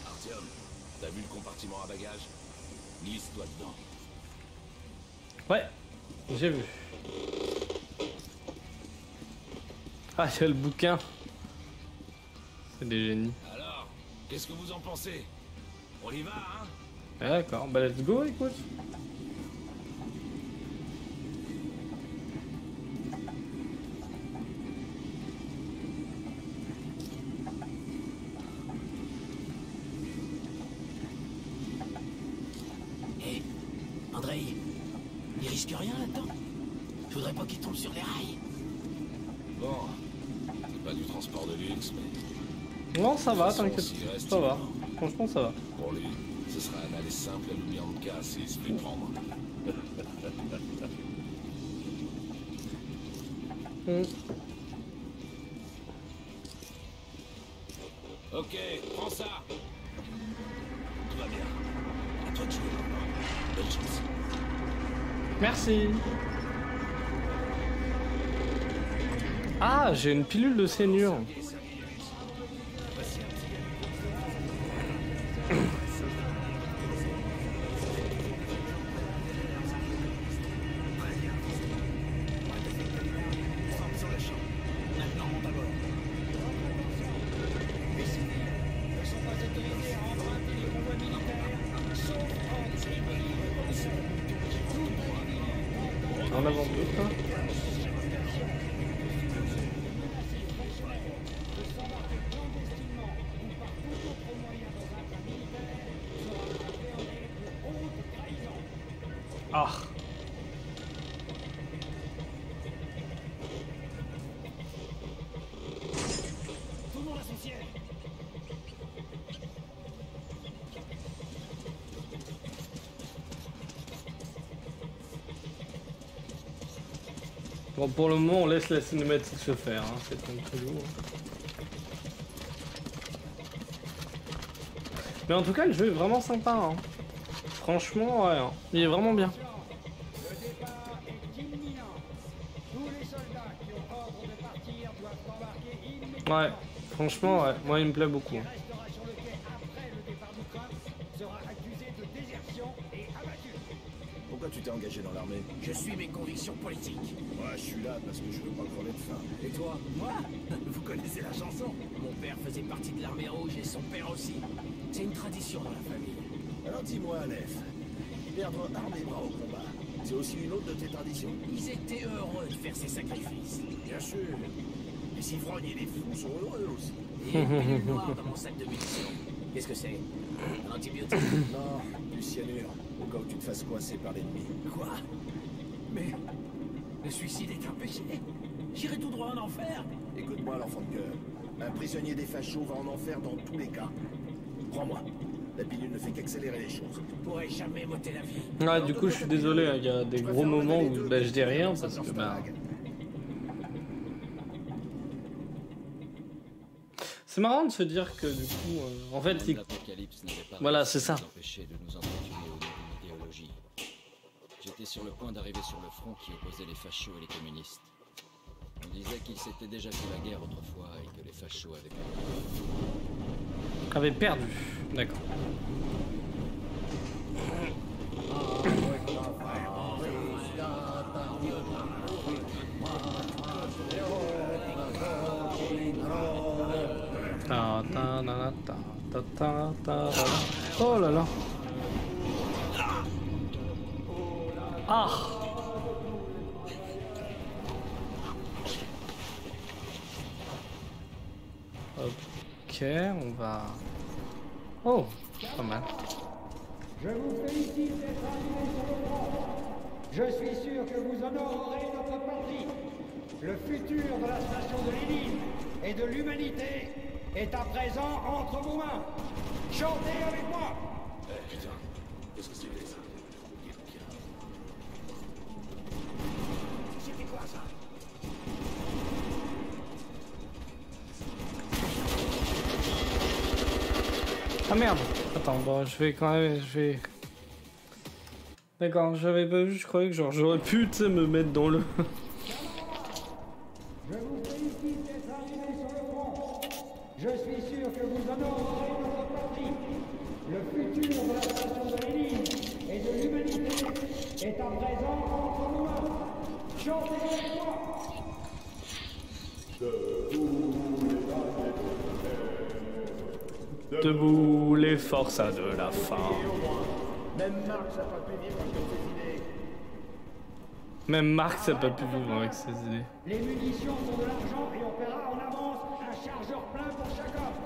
Artyom, t'as vu le compartiment à bagages? Glisse-toi dedans. Ouais, j'ai vu. Ah, a le bouquin. C'est des génies. Alors, qu'est-ce que vous en pensez? On y va, hein Ah, D'accord, bah let's go, écoute. Hé, Andrei, il risque rien là-dedans Je voudrais pas qu'il tombe sur les rails. Bon, c'est pas du transport de luxe, mais Non, ça va, t'inquiète. Ça va. Franchement, ça va. Simple à Lubyanka s'il se fait prendre. Mm. Ok, prends ça Tout va bien. À toi de jouer. Bonne chance. Merci. Ah, j'ai une pilule de saignure. Pour le moment, on laisse la cinématique se faire. Hein. C'est très lourd. Mais en tout cas, le jeu est vraiment sympa. hein. Franchement, ouais, hein. il est vraiment bien. Ouais, franchement, ouais. Moi, il me plaît beaucoup. Moi Vous connaissez la chanson Mon père faisait partie de l'armée rouge et son père aussi. C'est une tradition dans la famille. Alors dis-moi, Aleph, perdre armes et bras au combat, c'est aussi une autre de tes traditions Ils étaient heureux de faire ces sacrifices. Bien sûr. Les ivrognes et les fous sont heureux aussi. Et une noire dans mon sac de munitions. Qu'est-ce que c'est? Un antibiotique? Non, du cyanure, au cas où tu te fasses coincer par l'ennemi. Quoi? Mais le suicide est un péché. J'irai tout droit en enfer. Écoute-moi, l'enfant de cœur. Un prisonnier des fachos va en enfer dans tous les cas. Crois-moi, la pilule ne fait qu'accélérer les choses. Je pourrais jamais m'ôter la vie. Ouais, du coup, je suis désolé. hein, Il y a des gros moments où bah, je dis rien ça parce que bah, c'est marrant de se dire que du coup, euh, en fait, il- l'apocalypse n'avait pas Voilà, c'est ça. J'étais sur le point d'arriver sur le front qui opposait les fachos et les communistes. On disait qu'ils s'étaient déjà fait la guerre autrefois et que les fachos avaient perdu. avait perdu. D'accord. Oh là là. Ah. On va. Oh, pas mal. Je vous félicite d'être arrivés sur le front. Je suis sûr que vous honorerez notre patrie. Le futur de la station de Lénine et de l'humanité est à présent entre vos mains. Chantez avec moi bon, je vais quand même... Je vais... D'accord, j'avais pas vu, je croyais que genre j'aurais pu, tu sais, me mettre dans le... Je vous félicite d'être arrivés sur le front. Je suis sûr que vous honorerez notre patrie. Le futur de la station de Lénine et de l'humanité est à présent entre vos mains. Chantez avec moi Debout les forçats de la faim. Même Marx n'a pas pu vivre avec ses idées. Même Marx a pas pu vivre avec ses idées. Les munitions sont de l'argent et on paiera en avance un chargeur plein pour chaque homme.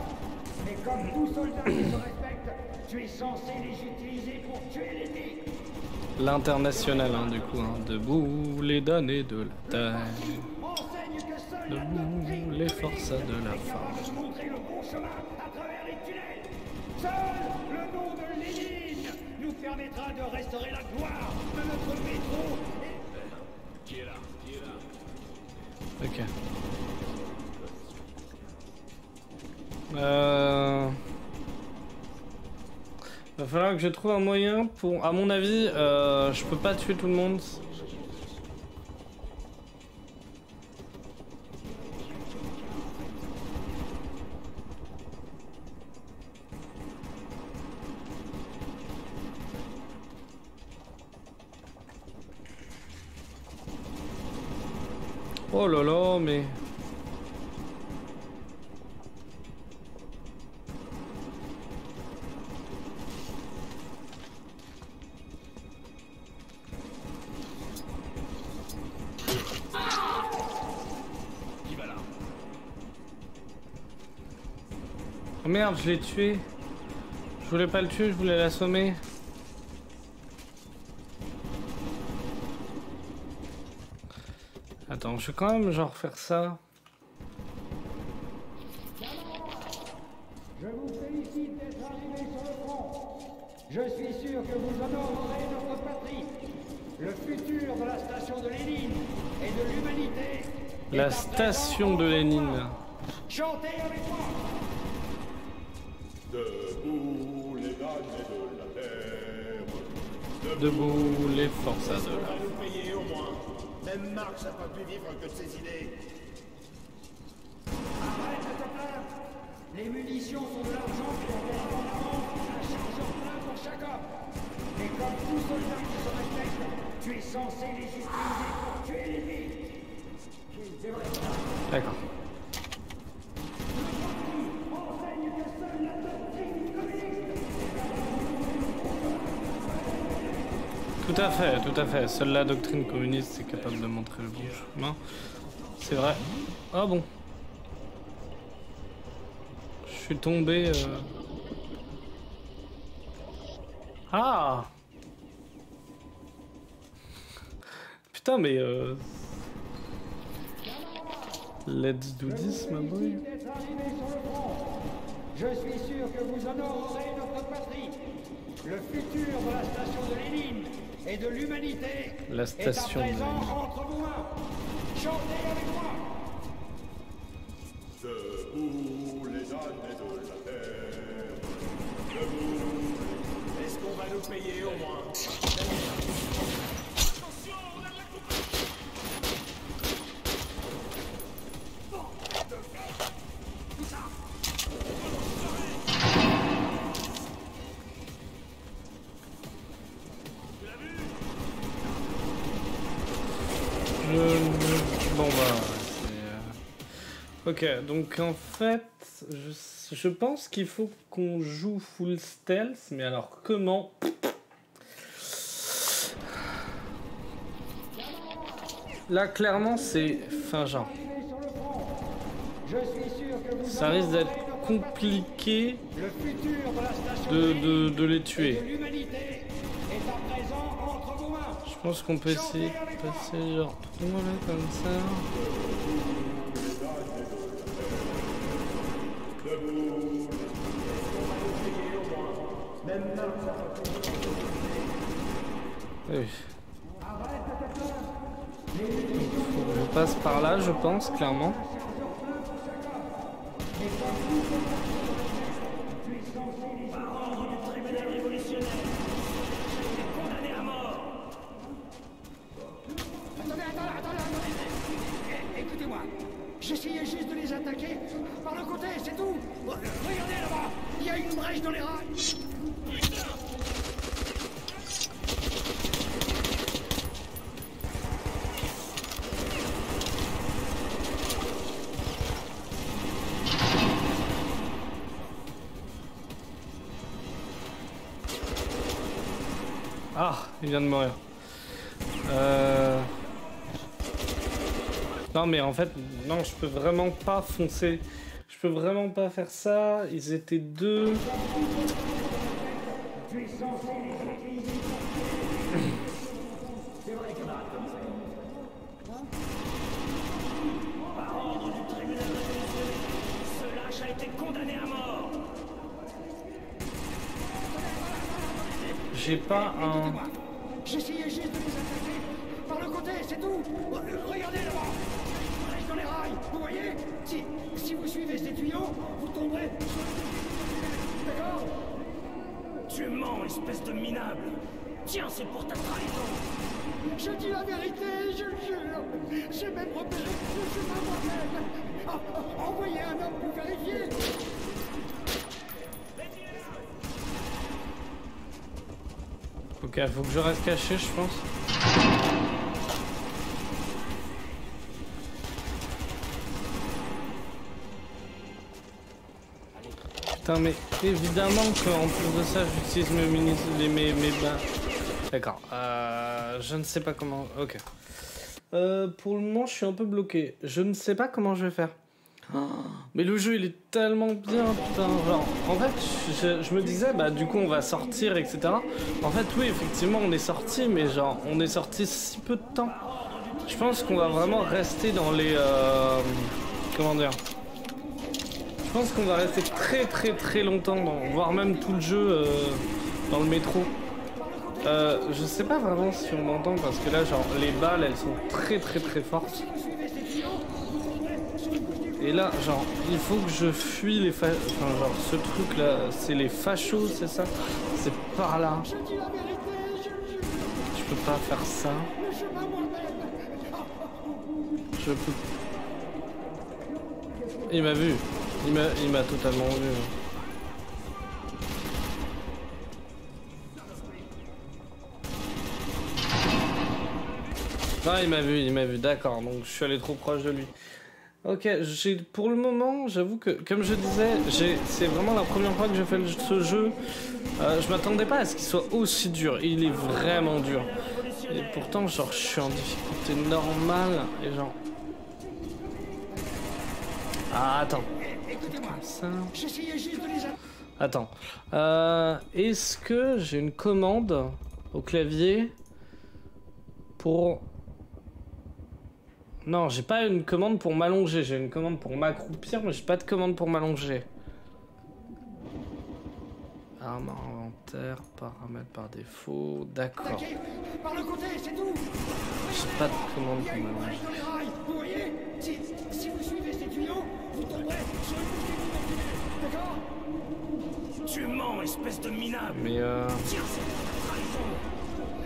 Mais comme tout soldat qui se respecte, tu es censé les utiliser pour tuer l'ennemi. L'international, hein, du coup, hein. Debout les damnés de la terre. Debout les forçats de la est Seul le nom de Lénine nous permettra de restaurer la gloire de notre métro et Ok. Euh... Va falloir que je trouve un moyen pour... À mon avis, euh, je peux pas tuer tout le monde. Oh là là, mais... Oh merde, je l'ai tué. Je voulais pas le tuer, je voulais l'assommer. Attends, je vais quand même genre faire ça. Je vous félicite d'être arrivé sur le front. Je suis sûr que vous honorerez notre patrie. Le futur de la station de Lénine et de l'humanité. La station de Lénine. Chantez avec moi. Debout les de la terre. Debout les forçats de la... Même Marx n'a pas pu vivre que de ses idées. Arrête de te plaindre. Les munitions sont de l'argent qui ont été en avance, un chargeur plein pour chaque homme. Et comme tout soldat qui se respecte, tu es censé les utiliser pour tuer l'ennemi. D'accord. Tout à fait, tout à fait. Seule la doctrine communiste est capable de montrer le bon chemin. C'est vrai. Ah bon. Je suis tombé... euh. Ah Putain mais... Euh... Let's do this, my boy. Je suis sûr que vous honorerez notre patrie. Le futur de la station de Lénine et de l'humanité La station de est à présent Lénine. entre vos mains. Chantez avec moi. Debout les damnés de la terre. Debout. Est-ce qu'on va nous payer au moins? Ok, donc en fait, je, je pense qu'il faut qu'on joue full stealth, mais alors comment Là, clairement, c'est fin genre. Ça risque d'être compliqué de les tuer. Je pense qu'on peut essayer de passer genre tout là comme ça. Je passe par là, je pense, clairement. Attendez, attendez, attendez, attendez. Écoutez-moi. J'essayais juste de les attaquer par le côté, c'est tout. Regardez là-bas. Il y a une brèche dans les rails. De mourir. Euh... Non mais en fait, non, je peux vraiment pas foncer. Je peux vraiment pas faire ça. Ils étaient deux. J'ai pas un. Regardez là-bas. Dans les rails. Vous voyez? Si, si vous suivez ces tuyaux, vous tomberez. D'accord? Tu mens, espèce de minable Tiens, c'est pour ta trahison Je dis la vérité, je le jure J'ai même repéré le chemin moi-même Envoyez un homme pour vérifier Ok, faut que je reste caché, je pense. Putain, mais évidemment qu'en plus de ça, j'utilise mes mini... bains. D'accord. Euh, je ne sais pas comment... Ok. Euh, pour le moment, je suis un peu bloqué. Je ne sais pas comment je vais faire. Mais le jeu il est tellement bien, putain. Genre, en fait, je, je me disais, bah du coup on va sortir, etc. En fait, oui, effectivement, on est sorti, mais genre, on est sorti si peu de temps. Je pense qu'on va vraiment rester dans les. euh, comment dire Je pense qu'on va rester très très très longtemps, dans, voire même tout le jeu euh, dans le métro. Euh, je sais pas vraiment si on m'entend parce que là, genre, les balles elles sont très très très fortes. Et là, genre, il faut que je fuis les fa... Enfin, genre, ce truc là, c'est les fachos, c'est ça? C'est par là. Je peux pas faire ça. Je peux. Il m'a vu. Il m'a, totalement vu. Ah, il m'a vu, il m'a vu. D'accord. Donc, je suis allé trop proche de lui. Ok, pour le moment, j'avoue que, comme je disais, c'est vraiment la première fois que je fais ce jeu. Euh, je m'attendais pas à ce qu'il soit aussi dur. Il est vraiment dur. Et pourtant, genre, je suis en difficulté normale et genre. Ah, attends. Écoutez-moi, Comme ça. j'essayais juste de les... a- Attends. Euh, Est-ce que j'ai une commande au clavier pour. Non, j'ai pas une commande pour m'allonger. J'ai une commande pour m'accroupir, mais j'ai pas de commande pour m'allonger. Arme inventaire, paramètres par défaut. D'accord. J'ai pas de commande pour m'allonger. vous voyez si, si vous suivez ces tuyaux, vous tomberez sur une Tu mens, espèce de minable Mais euh. Tiens,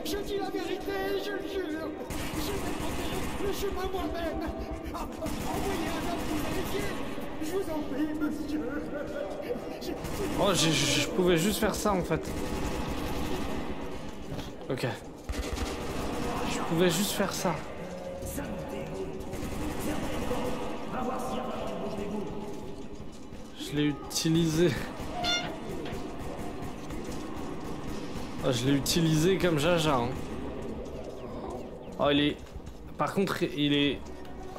Je dis la vérité, je le jure J'ai même repéré le chemin moi-même Ah, Envoyez un homme pour vérifier Je vous en prie, monsieur Oh, j'ai- je je pouvais juste faire ça en fait. Ok. Je pouvais juste faire ça. Je l'ai utilisé. Oh, je l'ai utilisé comme Jaja. hein. Oh, il est. Par contre, il est.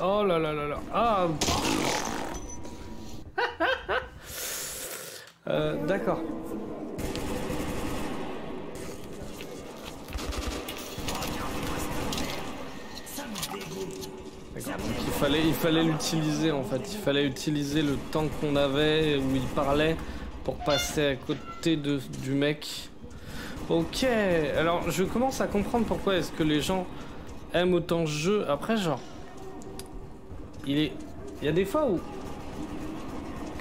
Oh là là là là. Ah! Euh, d'accord. Il fallait, il fallait l'utiliser en fait. Il fallait utiliser le temps qu'on avait où il parlait pour passer à côté de, du mec. Ok, alors je commence à comprendre pourquoi est-ce que les gens aiment autant ce jeu. Après, genre, il est, il y a des fois où,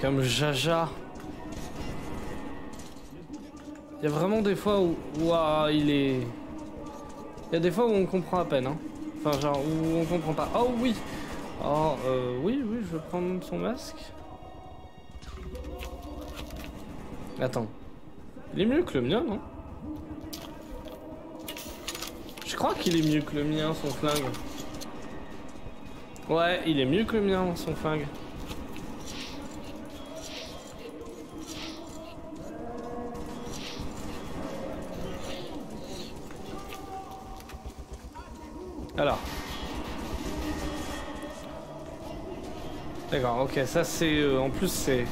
comme Jaja, il y a vraiment des fois où, ouah, il est, il y a des fois où on comprend à peine, hein. Enfin, genre, où on comprend pas. Oh oui Oh, euh, oui, oui, je vais prendre son masque. Attends. Il est mieux que le mien, non? Je crois qu'il est mieux que le mien, son flingue. Ouais, il est mieux que le mien, son flingue. Alors. D'accord, ok, ça c'est... euh, en plus c'est...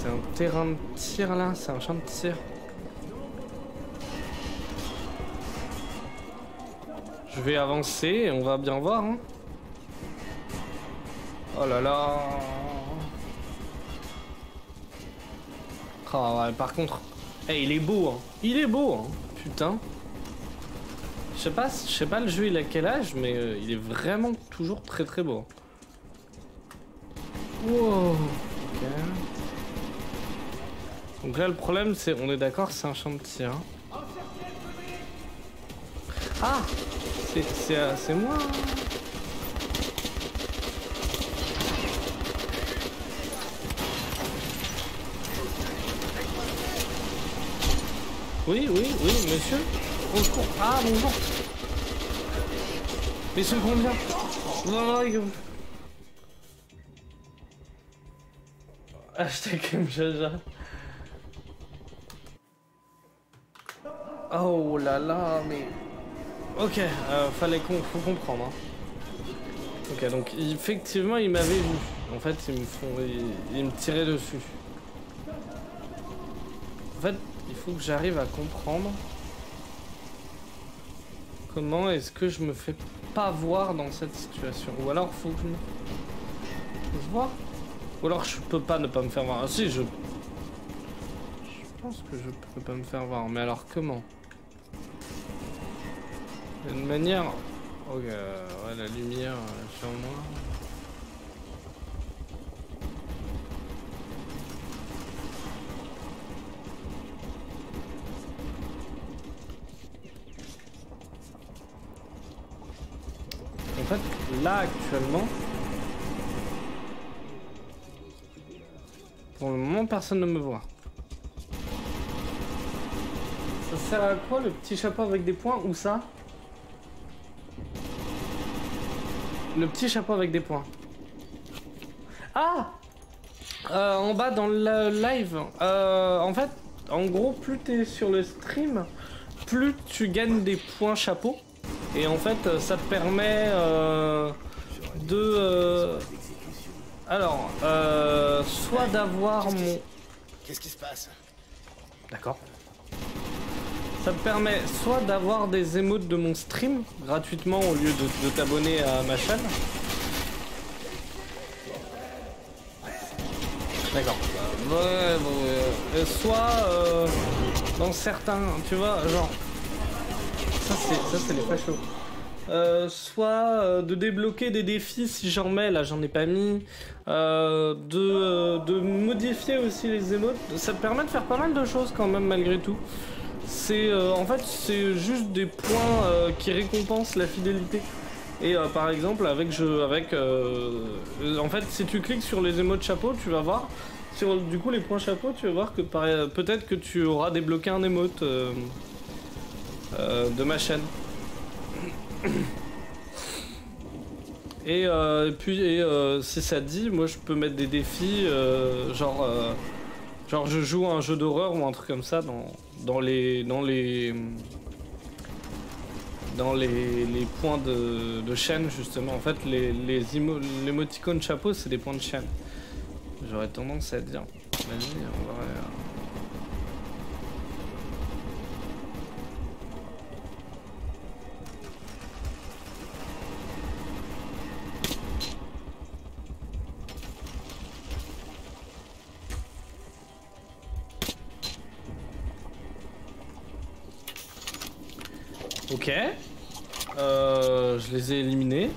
C'est un terrain de tir là, c'est un champ de tir. Je vais avancer et on va bien voir. Hein. Oh là là. Ah ouais, par contre... Il est beau, hein. Il est beau, hein. Putain. Je sais pas, je sais pas le jeu il a quel âge, mais euh, il est vraiment toujours très très beau. Wow. Donc là le problème c'est, on est d'accord, c'est un champ de hein. Ah C'est euh, moi hein. Oui, oui, oui, monsieur. Secours. Ah, bonjour. Mais sont combien? Non, non, ils- Hashtag Mjaja. Oh là là, mais... Ok, euh, fallait qu'on faut comprendre. hein. Ok, donc effectivement, ils m'avaient vu. En fait, ils me font... Ils, me tiraient dessus. En fait, il faut que j'arrive à comprendre comment est-ce que je me fais pas voir dans cette situation. Ou alors, faut que je me... Je Ou alors, je peux pas ne pas me faire voir. Ah si, je... Je pense que je peux pas me faire voir. Mais alors, comment? Une manière... Euh, ouais, la lumière euh, sur moi. En fait, là actuellement, pour le moment, personne ne me voit. Ça sert à quoi le petit chapeau avec des points Où ça? Le petit chapeau avec des points. Ah Euh, En bas dans le live. Euh, en fait, en gros, plus t'es sur le stream, plus tu gagnes des points chapeau. Et en fait, euh, ça te permet euh, de... euh, alors, euh, soit d'avoir mon... Qu'est-ce qui se passe? D'accord. Ça te permet soit d'avoir des émotes de mon stream gratuitement au lieu de, t'abonner à ma chaîne. D'accord. Ouais, ouais, ouais. Et soit euh, dans certains, tu vois, genre. Ça c'est les fachos. Euh, soit euh, de débloquer des défis si j'en mets, là j'en ai pas mis, euh, de, euh, de modifier aussi les émotes, ça te permet de faire pas mal de choses quand même malgré tout. C'est euh, en fait c'est juste des points euh, qui récompensent la fidélité. Et euh, par exemple avec je avec euh, en fait si tu cliques sur les émotes chapeau tu vas voir sur du coup les points chapeau tu vas voir que peut-être que tu auras débloqué un émote de ma chaîne. Et, euh, et puis, et, euh, si ça te dit, moi je peux mettre des défis, euh, genre, genre je joue un jeu d'horreur ou un truc comme ça dans, dans les, dans les, dans les, les points de, de chaîne justement. En fait, les, les l'émoticône chapeau, c'est des points de chaîne. J'aurais tendance à dire, vas-y, on va. Ok. Euh, je les ai éliminés.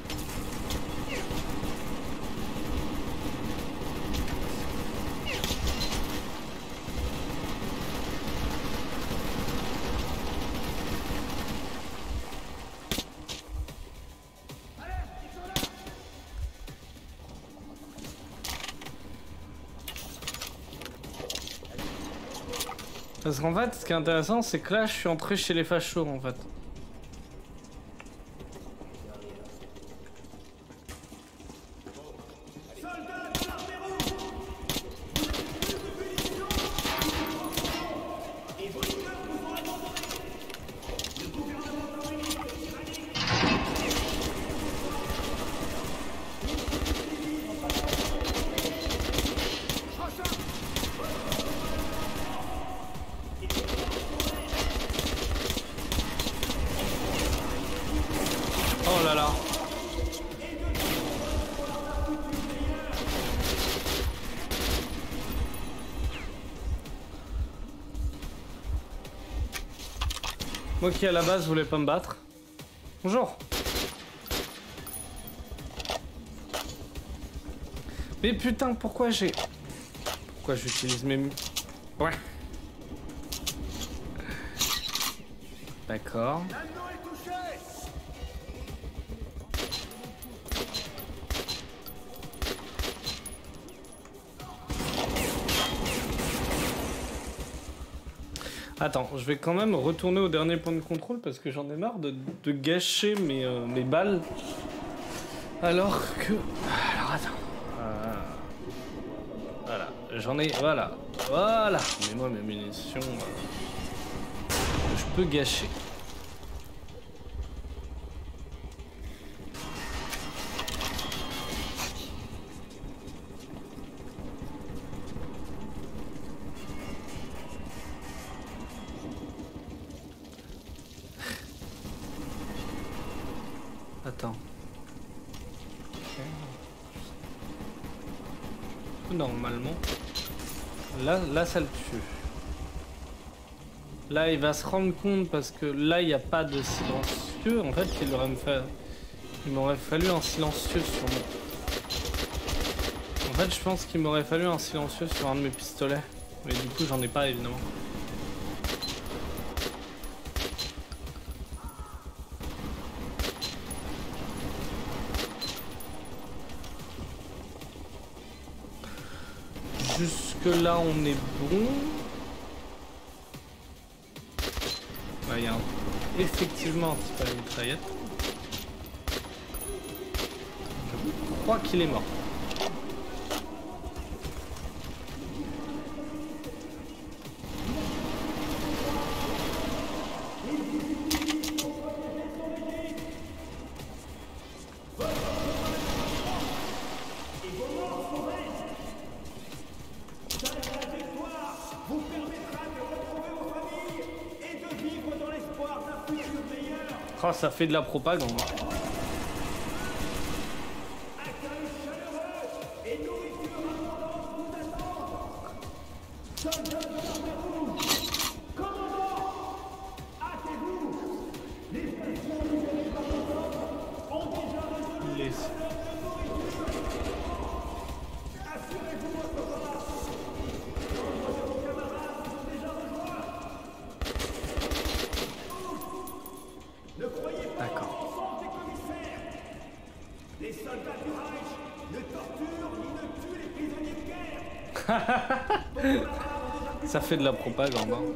Parce qu'en fait, ce qui est intéressant, c'est que là, je suis entré chez les fachos, en fait. Qui à la base voulais pas me battre. Bonjour. Mais putain, pourquoi j'ai... Pourquoi j'utilise mes... Ouais. D'accord. Attends, je vais quand même retourner au dernier point de contrôle parce que j'en ai marre de, gâcher mes, euh, mes balles. Alors que... Alors attends. Euh, Voilà, j'en ai... Voilà. Voilà. Mais moi mes munitions... euh, Je peux gâcher. Là, il va se rendre compte parce que là, il n'y a pas de silencieux. En fait, il aurait fait... Il m'aurait fallu un silencieux sur mon... En fait, je pense qu'il m'aurait fallu un silencieux sur un de mes pistolets. Mais du coup, j'en ai pas, évidemment. Jusque là, on est bon. Effectivement un type à la mitraillette. Je crois qu'il est mort. Ça fait de la propagande.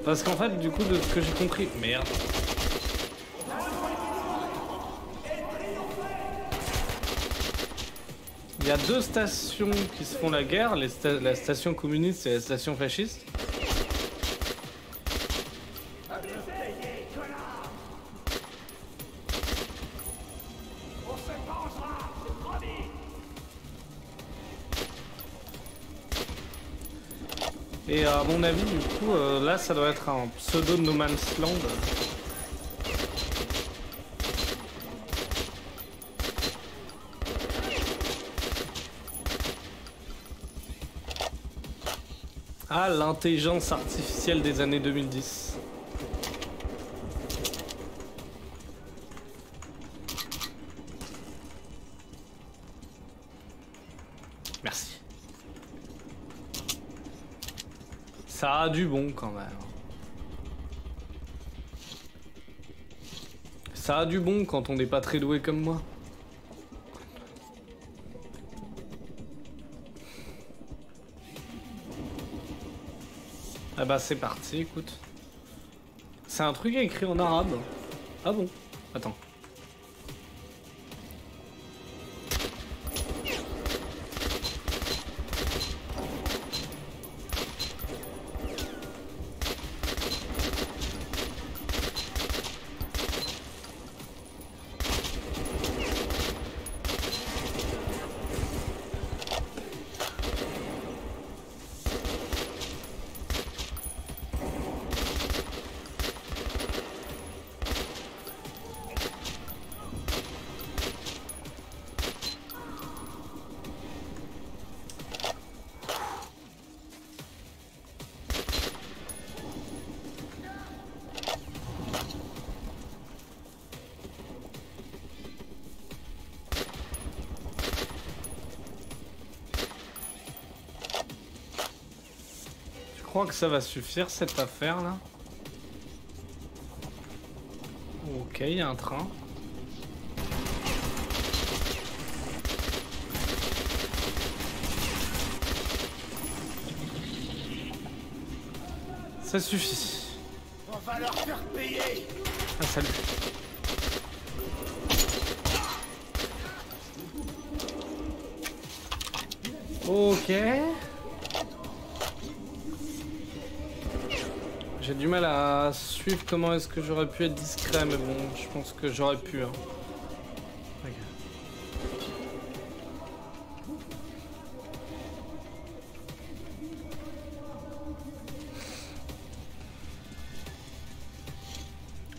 Parce qu'en fait, du coup, de ce que j'ai compris... Merde. Il y a deux stations qui se font la guerre, la station communiste et la station fasciste. Ça doit être un pseudo No Man's Land. Ah, l'intelligence artificielle des années 2010. Merci. Ça a du bon quand même. Ça a du bon quand on n'est pas très doué comme moi. Ah bah c'est parti, écoute. C'est un truc écrit en arabe. Ah bon crois que ça va suffire cette affaire là. Ok, il y a un train. Ça suffit. va leur faire payer Ah, salut. Ok. Du mal à suivre comment est-ce que j'aurais pu être discret, mais bon, je pense que j'aurais pu. Hein.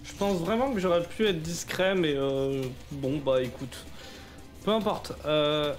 Je pense vraiment que j'aurais pu être discret, mais euh, bon, bah écoute. Peu importe. Euh...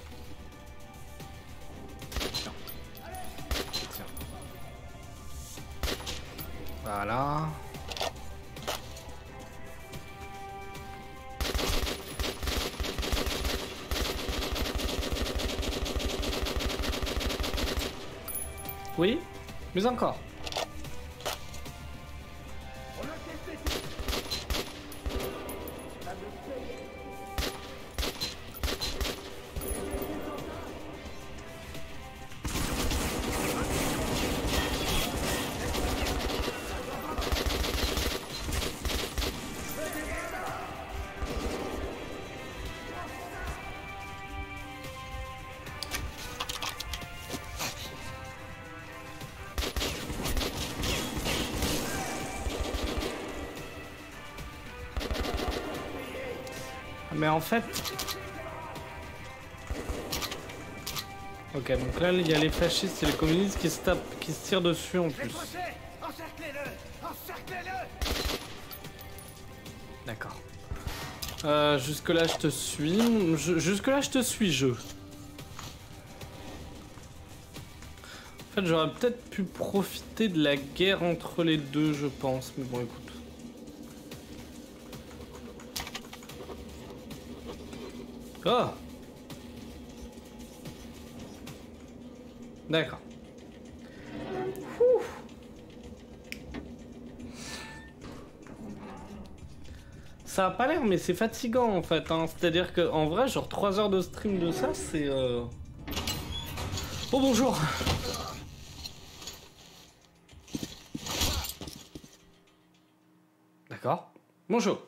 en fait... Ok, donc là, il y a les fascistes et les communistes qui se tapent, qui se tirent dessus en plus. D'accord. Euh, jusque là, je te suis. Je- jusque là, je te suis, jeu. En fait, j'aurais peut-être pu profiter de la guerre entre les deux, je pense. Mais bon, écoute. L'air, mais c'est fatigant en fait. Hein. C'est-à-dire que en vrai, genre 3 heures de stream de ça, c'est. Euh... Oh bonjour D'accord. Bonjour.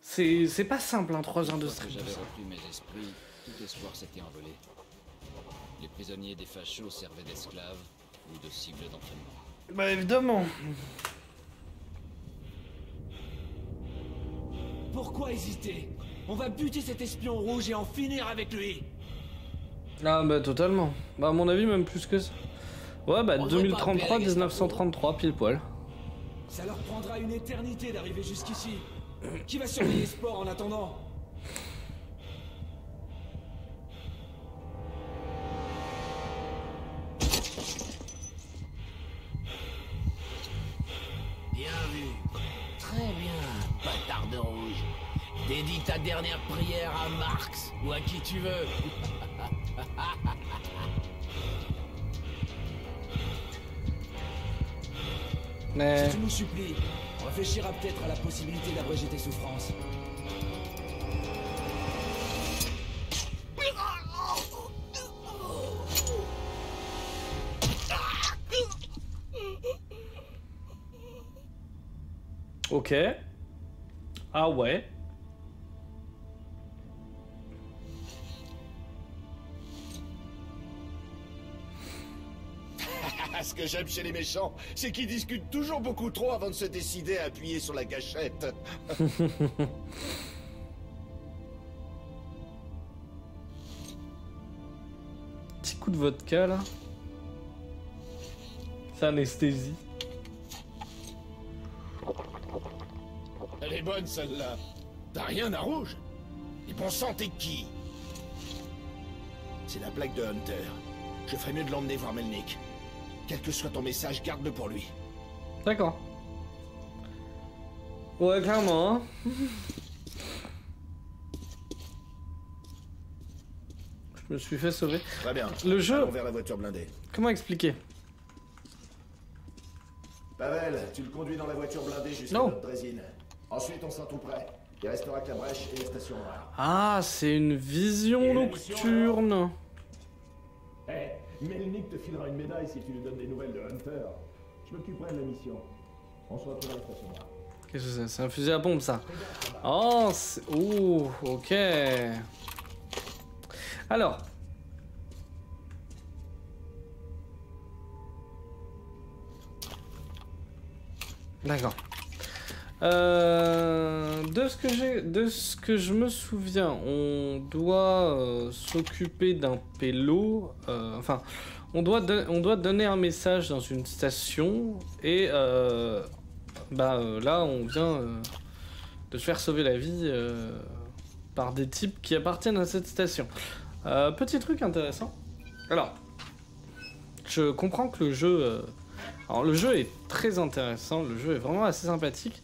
C'est c'est pas simple, hein, 3 heures de stream. de j'avais ça. repris mes esprits, tout espoir s'était envolé. Les prisonniers des fachos servaient d'esclaves ou de cibles d'entraînement. Bah évidemment. Pourquoi hésiter On va buter cet espion rouge et en finir avec lui Ah bah totalement. Bah à mon avis même plus que ça. Ouais bah On devrait pas 2033, appeler la 1933 pile poil. Ça leur prendra une éternité d'arriver jusqu'ici. Qui va surveiller ce port en attendant? Peut-être la possibilité d'abréger tes souffrances. ok. Ah ouais. Que j'aime chez les méchants, c'est qu'ils discutent toujours beaucoup trop avant de se décider à appuyer sur la gâchette. Petit coup de vodka là. C'est anesthésie. Elle est bonne celle-là. T'as rien à rouge Et bon sang, t'es qui? C'est la plaque de Hunter. Je ferais mieux de l'emmener voir Melnick. Quel que soit ton message, garde-le pour lui. D'accord. Ouais, clairement. hein. Je me suis fait sauver. Très bien. Le jeu- Allons vers la voiture blindée. Comment expliquer? Pavel, tu le conduis dans la voiture blindée jusqu'à notre drésine. Ensuite, on sera tout prêt. Il restera que la brèche et les stations noires. Ah, c'est une vision nocturne. Eh, Melnick te filera une médaille si tu lui donnes des nouvelles de Hunter. Je m'occuperai de la mission. On se retrouve à la station. Qu'est-ce que c'est C'est un fusil à pompe ça. Oh, ouh, ok. Alors. D'accord. Euh, de ce que de ce que je me souviens, on doit euh, s'occuper d'un pélo. euh, enfin, on doit, on doit donner un message dans une station et bah là, on vient de se faire sauver la vie par des types qui appartiennent à cette station. Petit truc intéressant. Alors, je comprends que le jeu, alors le jeu est très intéressant, le jeu est vraiment assez sympathique.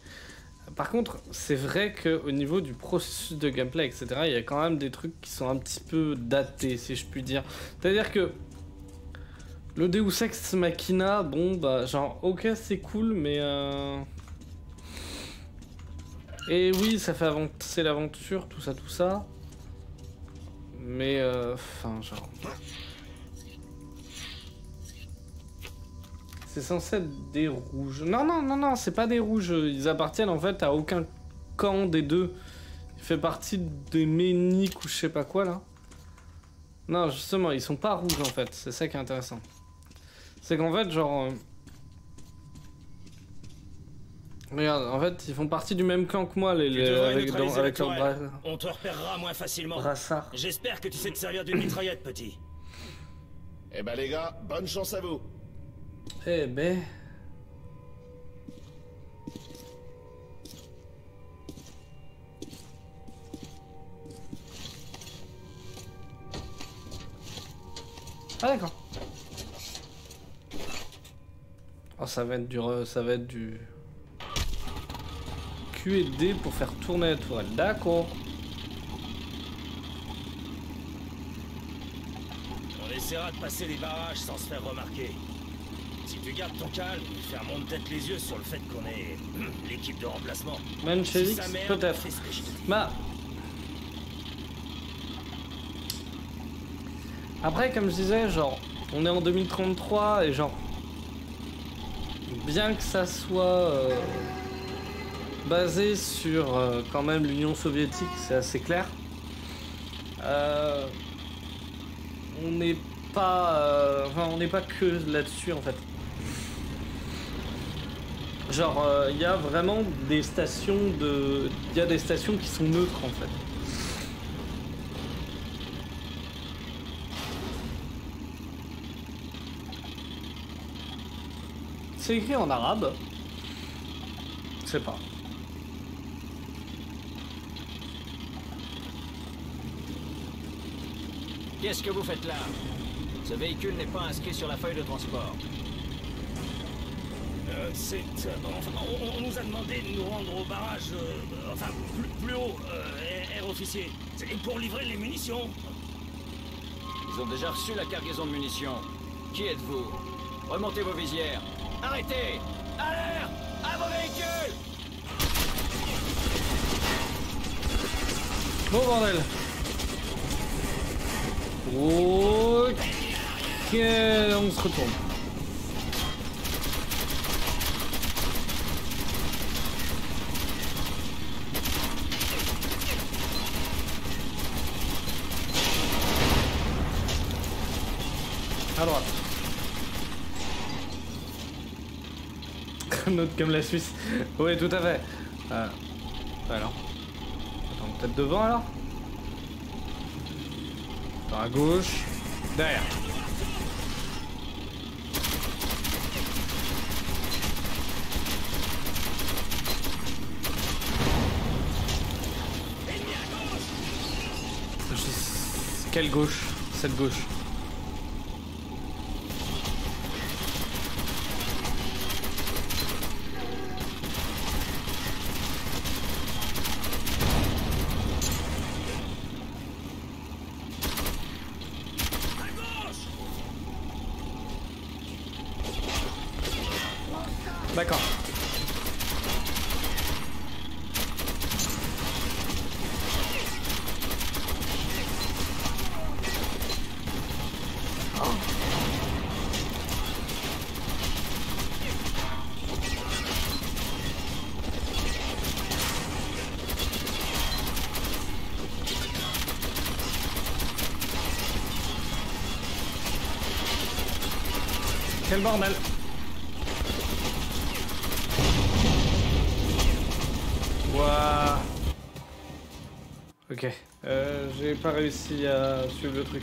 Par contre, c'est vrai qu'au niveau du processus de gameplay, etc., il y a quand même des trucs qui sont un petit peu datés, si je puis dire. C'est-à-dire que le Deus Ex Machina, bon, bah, genre, ok, c'est cool, mais. Euh... Et oui, ça fait avancer l'aventure, tout ça, tout ça. Mais, euh, enfin, genre. C'est censé être des rouges. Non, non, non, non, c'est pas des rouges. Ils appartiennent en fait à aucun camp des deux. Il fait partie des Méniques ou je sais pas quoi là. Non, justement, ils sont pas rouges en fait. C'est ça qui est intéressant. C'est qu'en fait, genre. euh, Regarde, en fait, ils font partie du même camp que moi, les, les- avec, dans- leur bras. On te repérera moins facilement. brassard. J'espère que tu sais te servir d'une mitraillette, petit. Eh ben les gars, bonne chance à vous. Eh ben. Ah d'accord. Oh ça va être du ça va être du Q et D pour faire tourner la tourelle. D'accord. On essaiera de passer les barrages sans se faire remarquer. Si tu gardes ton calme, fermons peut-être les yeux sur le fait qu'on est l'équipe de remplacement. Si Manchevix merde, peut-être. Bah. Après, comme je disais, genre, on est en 2033 et genre, bien que ça soit euh, basé sur euh, quand même l'Union soviétique, c'est assez clair. euh, on n'est pas, enfin, on n'est pas que là-dessus en fait. Genre, euh, il y a vraiment des stations de, il y a des stations qui sont neutres en fait. C'est écrit en arabe. Je sais pas. Qu'est-ce que vous faites là? Ce véhicule n'est pas inscrit sur la feuille de transport. Euh, c'est. euh, on, on nous a demandé de nous rendre au barrage. euh, enfin, plus, plus haut, euh, air officier. C'est pour livrer les munitions. Ils ont déjà reçu la cargaison de munitions. Qui êtes-vous? Remontez vos visières. Arrêtez Alerte À vos véhicules Bon bordel. Ok, on se retourne. À droite. Note comme la Suisse. Oui, tout à fait. Euh, alors. Attends, peut-être devant alors Dans à gauche. Derrière. Quelle gauche? Cette gauche. Réussi à suivre le truc.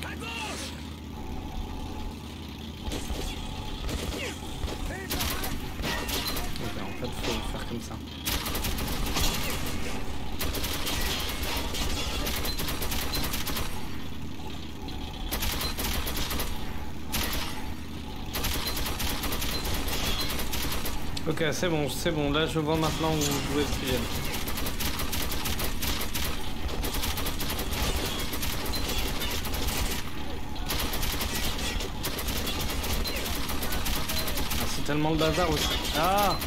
En fait, faut faire comme ça. Ok, c'est bon, c'est bon. Là, je vois maintenant où vous êtes. Ah, c'est tellement le bazar aussi. Ah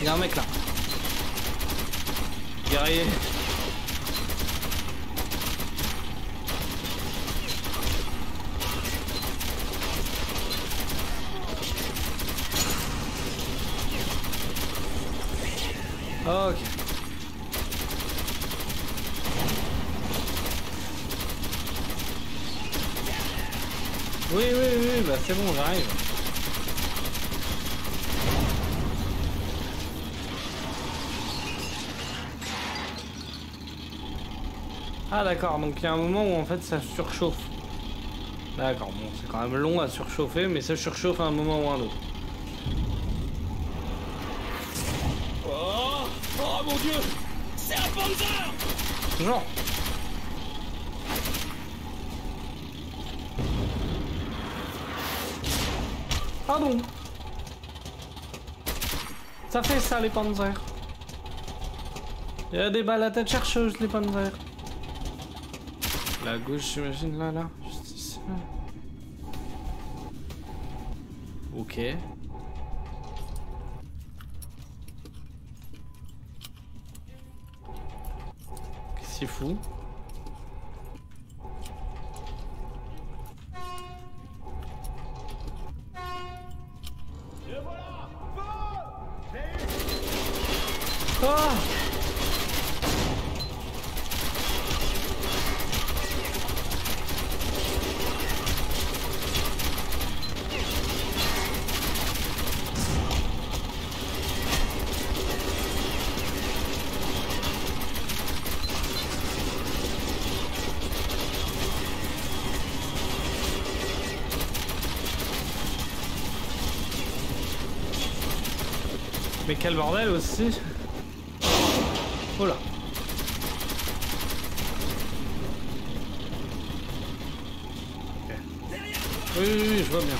Il y a un mec là. Guerrier. Ok. Oui, oui, oui, bah c'est bon, j'arrive. Ah d'accord, donc il y a un moment où en fait ça surchauffe. D'accord, bon, c'est quand même long à surchauffer, mais ça surchauffe à un moment ou à un autre. Oh Oh mon dieu C'est un Panzer Genre. Pardon. Ça fait ça les Panzers. Il y a des balles à tête chercheuse les Panzers. La gauche j'imagine là là. Mais quel bordel aussi Oh là. Oui, oui, oui, je vois bien.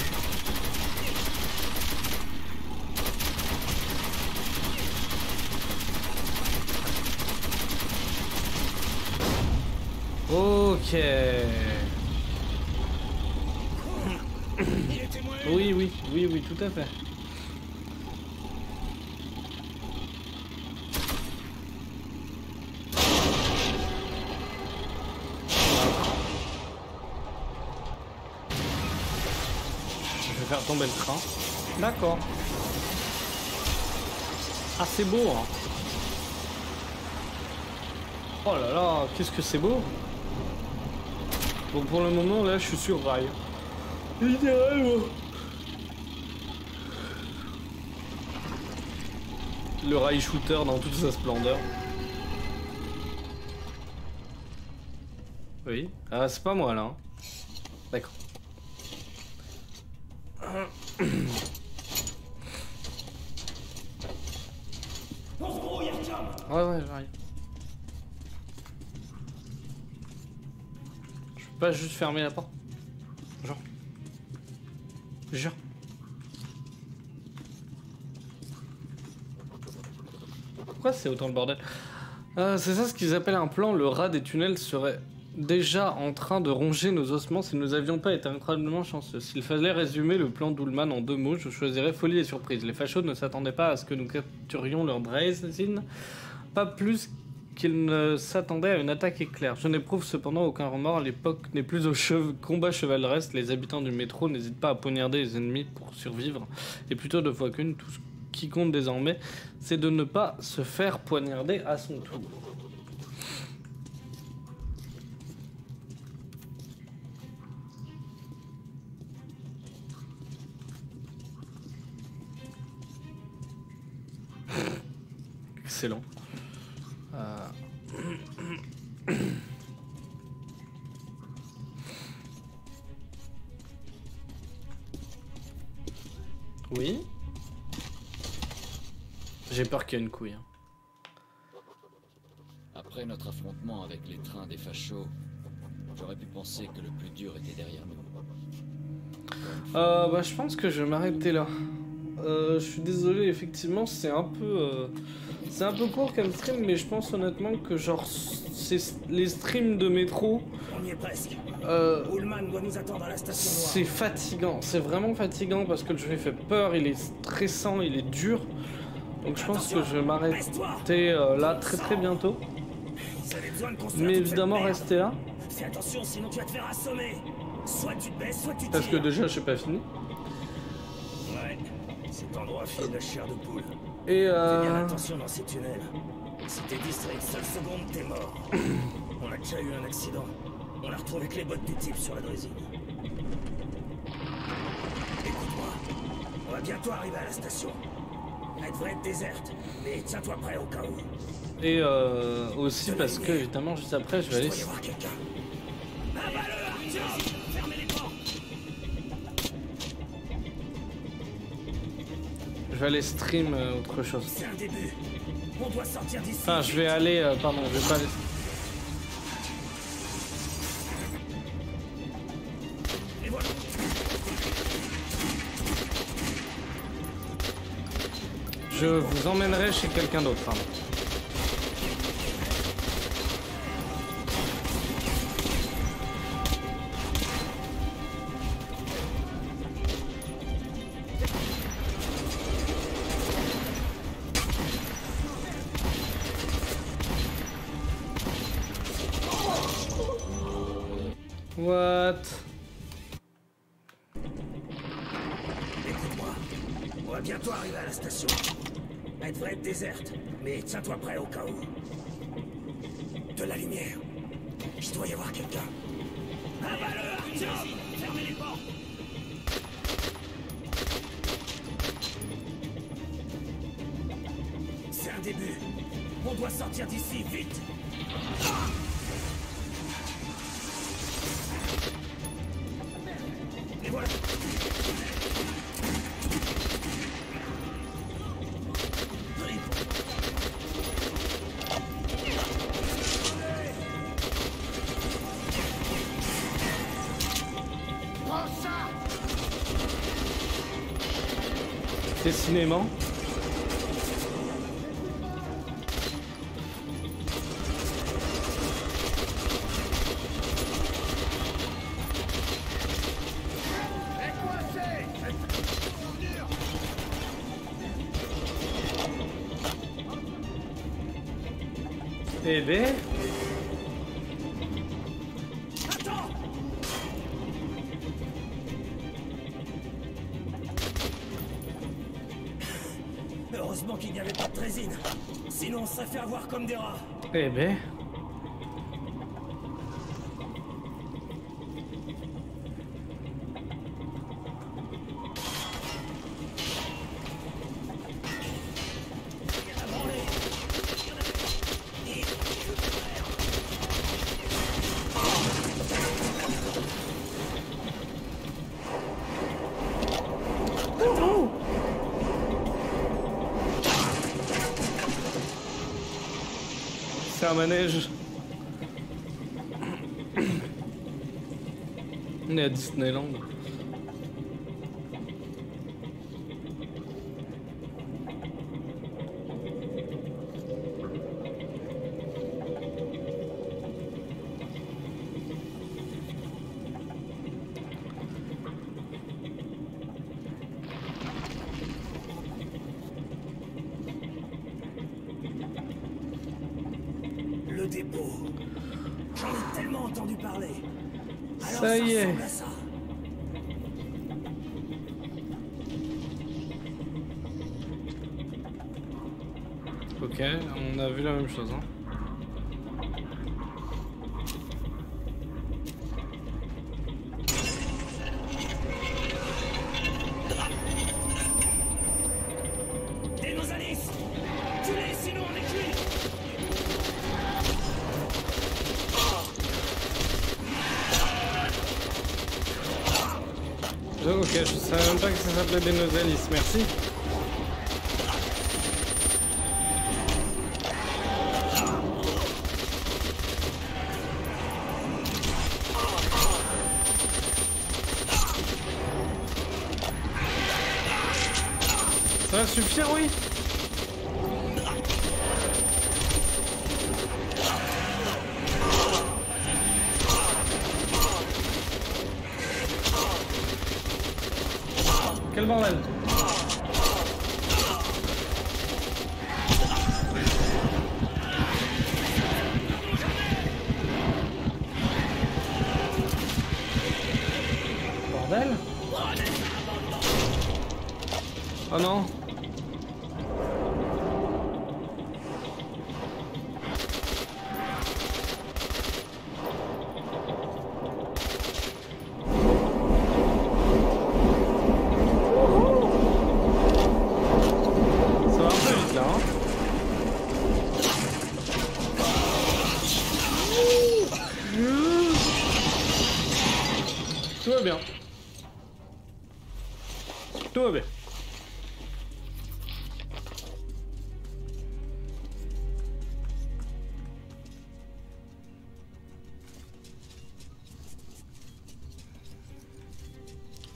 Ok. Oui, oui, oui, oui, tout à fait. Tomber le train. D'accord. Ah, c'est beau, hein. Oh là là, qu'est-ce que c'est beau. Bon, pour le moment, là, je suis sur rail. Littéralement. Le rail shooter dans toute sa splendeur. Oui. Ah, c'est pas moi là. hein. D'accord. On se brouille, Artyom Ouais, ouais, j'arrive. Je peux pas juste fermer la porte Genre. Jure. Pourquoi c'est autant le bordel Euh, C'est ça ce qu'ils appellent un plan. Le rat des tunnels serait déjà en train de ronger nos ossements si nous avions pas été incroyablement chanceux. S'il fallait résumer le plan d'Ullman en deux mots, je choisirais folie et surprise. Les fachos ne s'attendaient pas à ce que nous capturions leur Drazen, pas plus qu'il ne s'attendait à une attaque éclair. Je n'éprouve cependant aucun remords, l'époque n'est plus au combat chevaleresque, les habitants du métro n'hésitent pas à poignarder les ennemis pour survivre, et plutôt deux fois qu'une, tout ce qui compte désormais, c'est de ne pas se faire poignarder à son tour. Excellent. Oui. J'ai peur qu'il y ait une couille. hein. Après notre affrontement avec les trains des fachos, j'aurais pu penser que le plus dur était derrière nous. Euh, bah, je pense que je vais m'arrêter là. Euh, je suis désolé, effectivement, c'est un peu, euh, c'est un peu court comme stream, mais je pense honnêtement que genre, c'est les streams de métro, On y est presque. euh, doit nous attendre à la station c'est fatigant. C'est vraiment fatigant parce que le jeu fait peur, il est stressant, il est dur. Donc je pense que je vais m'arrêter euh, là très très bientôt. Mais évidemment, restez là Fais attention, sinon tu vas te faire assommer. Soit tu te baisses, soit tu parce que déjà je suis pas fini. Ouais, cet endroit file de chair de poule. Et Fais bien euh, attention dans ces tunnels. Si t'es distrait une seule seconde, t'es mort. On a déjà eu un accident. On a retrouvé que les bottes du type sur la drésine. Écoute-moi, on va bientôt arriver à la station. Elle devrait être déserte, mais tiens-toi prêt au cas où. et euh, aussi parce que évidemment juste après je vais aller Il je vais aller stream euh, autre chose. C'est un début. On doit sortir d'ici. Enfin je vais aller euh, pardon je vais pas aller. Et voilà. Je vous emmènerai chez quelqu'un d'autre. pardon. Bientôt arriver à la station. Elle devrait être déserte, mais tiens-toi prêt au cas où. De la lumière. Il doit y avoir quelqu'un. Arthur Fermez les portes C'est un début. On doit sortir d'ici, vite Et cinéma des C'est un manège. On est à Disneyland. Le dépôt. J'en ai tellement entendu parler. Alors Ça y est. ressemble à ça. Ok, on a vu la même chose. Hein. Denosalis Tu l'es, sinon on est Ok, je ça s'appelait des Nosalis, merci.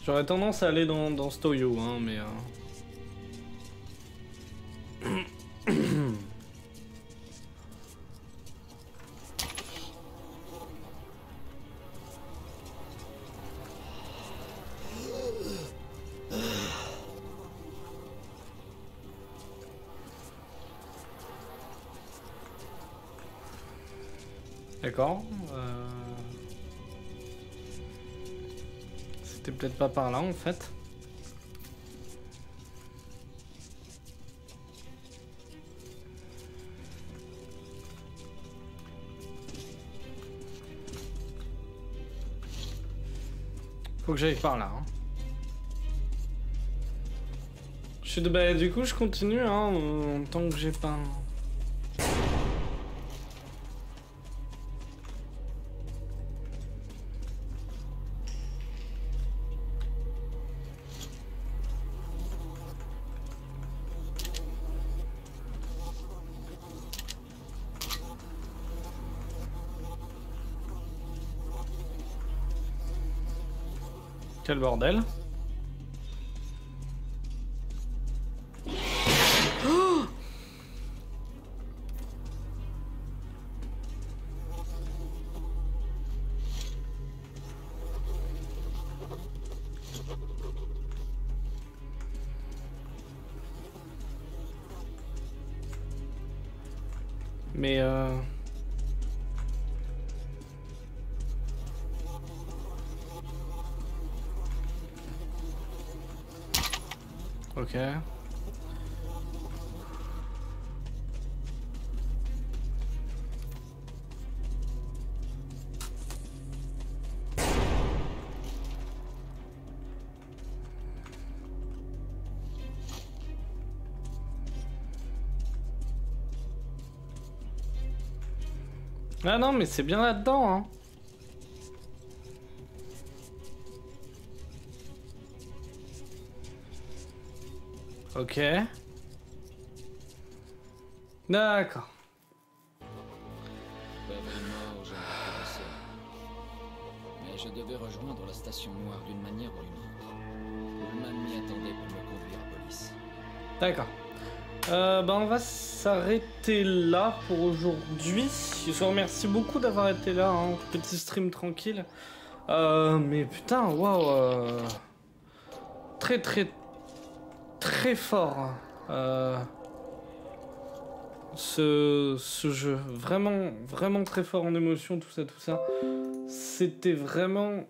J'aurais tendance à aller dans, dans Stoyo, hein, mais... euh, pas par là en fait. Faut que j'aille par là. hein. Je suis de bah du coup je continue hein, en tant que j'ai pas. Quel bordel. Ah non, mais c'est bien là-dedans, hein. Ok. D'accord. Pas vraiment progresser. Mais je devais rejoindre la station noire d'une manière ou d'une autre. Ullman m'y attendait pour me conduire à police. D'accord. Euh, bah on va s'arrêter là pour aujourd'hui. Je vous remercie beaucoup d'avoir été là, hein. petit stream tranquille. Euh, mais putain, waouh, euh, très très très fort. Euh, ce, ce jeu, vraiment vraiment très fort en émotion, tout ça, tout ça. C'était vraiment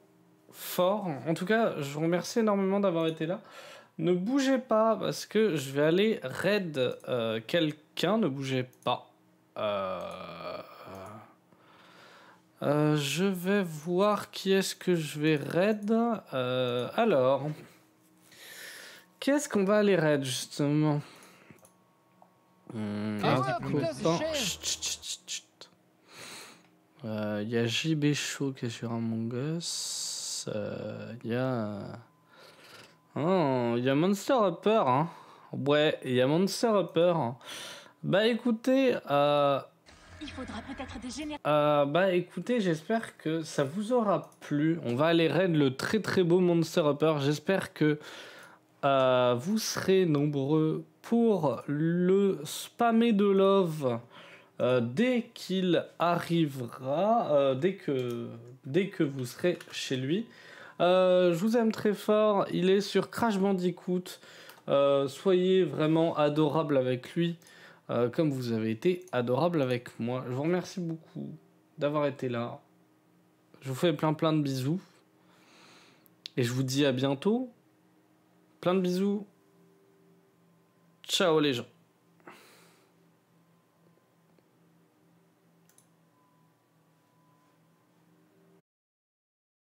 fort. En tout cas, je vous remercie énormément d'avoir été là. Ne bougez pas parce que je vais aller raid euh, quelqu'un. Ne bougez pas. Euh, je vais voir qui est-ce que je vais raid. Alors, qui est-ce qu'on va aller raid justement? Hmm, Ah chut, chut. Euh, Il y a JB Show qui est sur Among Us. Euh, Il y a. Oh, il y a Monster Upper, hein. Ouais, il y a Monster Upper. Bah écoutez, euh, Il faudra peut-être des euh, bah écoutez, j'espère que ça vous aura plu. On va aller raid le très très beau Monster Upper. J'espère que euh, vous serez nombreux pour le spammer de love euh, dès qu'il arrivera, euh, dès que dès que vous serez chez lui. Je vous aime très fort. Il est sur Crash Bandicoot. Soyez vraiment adorable avec lui, comme vous avez été adorable avec moi. Je vous remercie beaucoup d'avoir été là. Je vous fais plein plein de bisous. Et je vous dis à bientôt. Plein de bisous. Ciao les gens.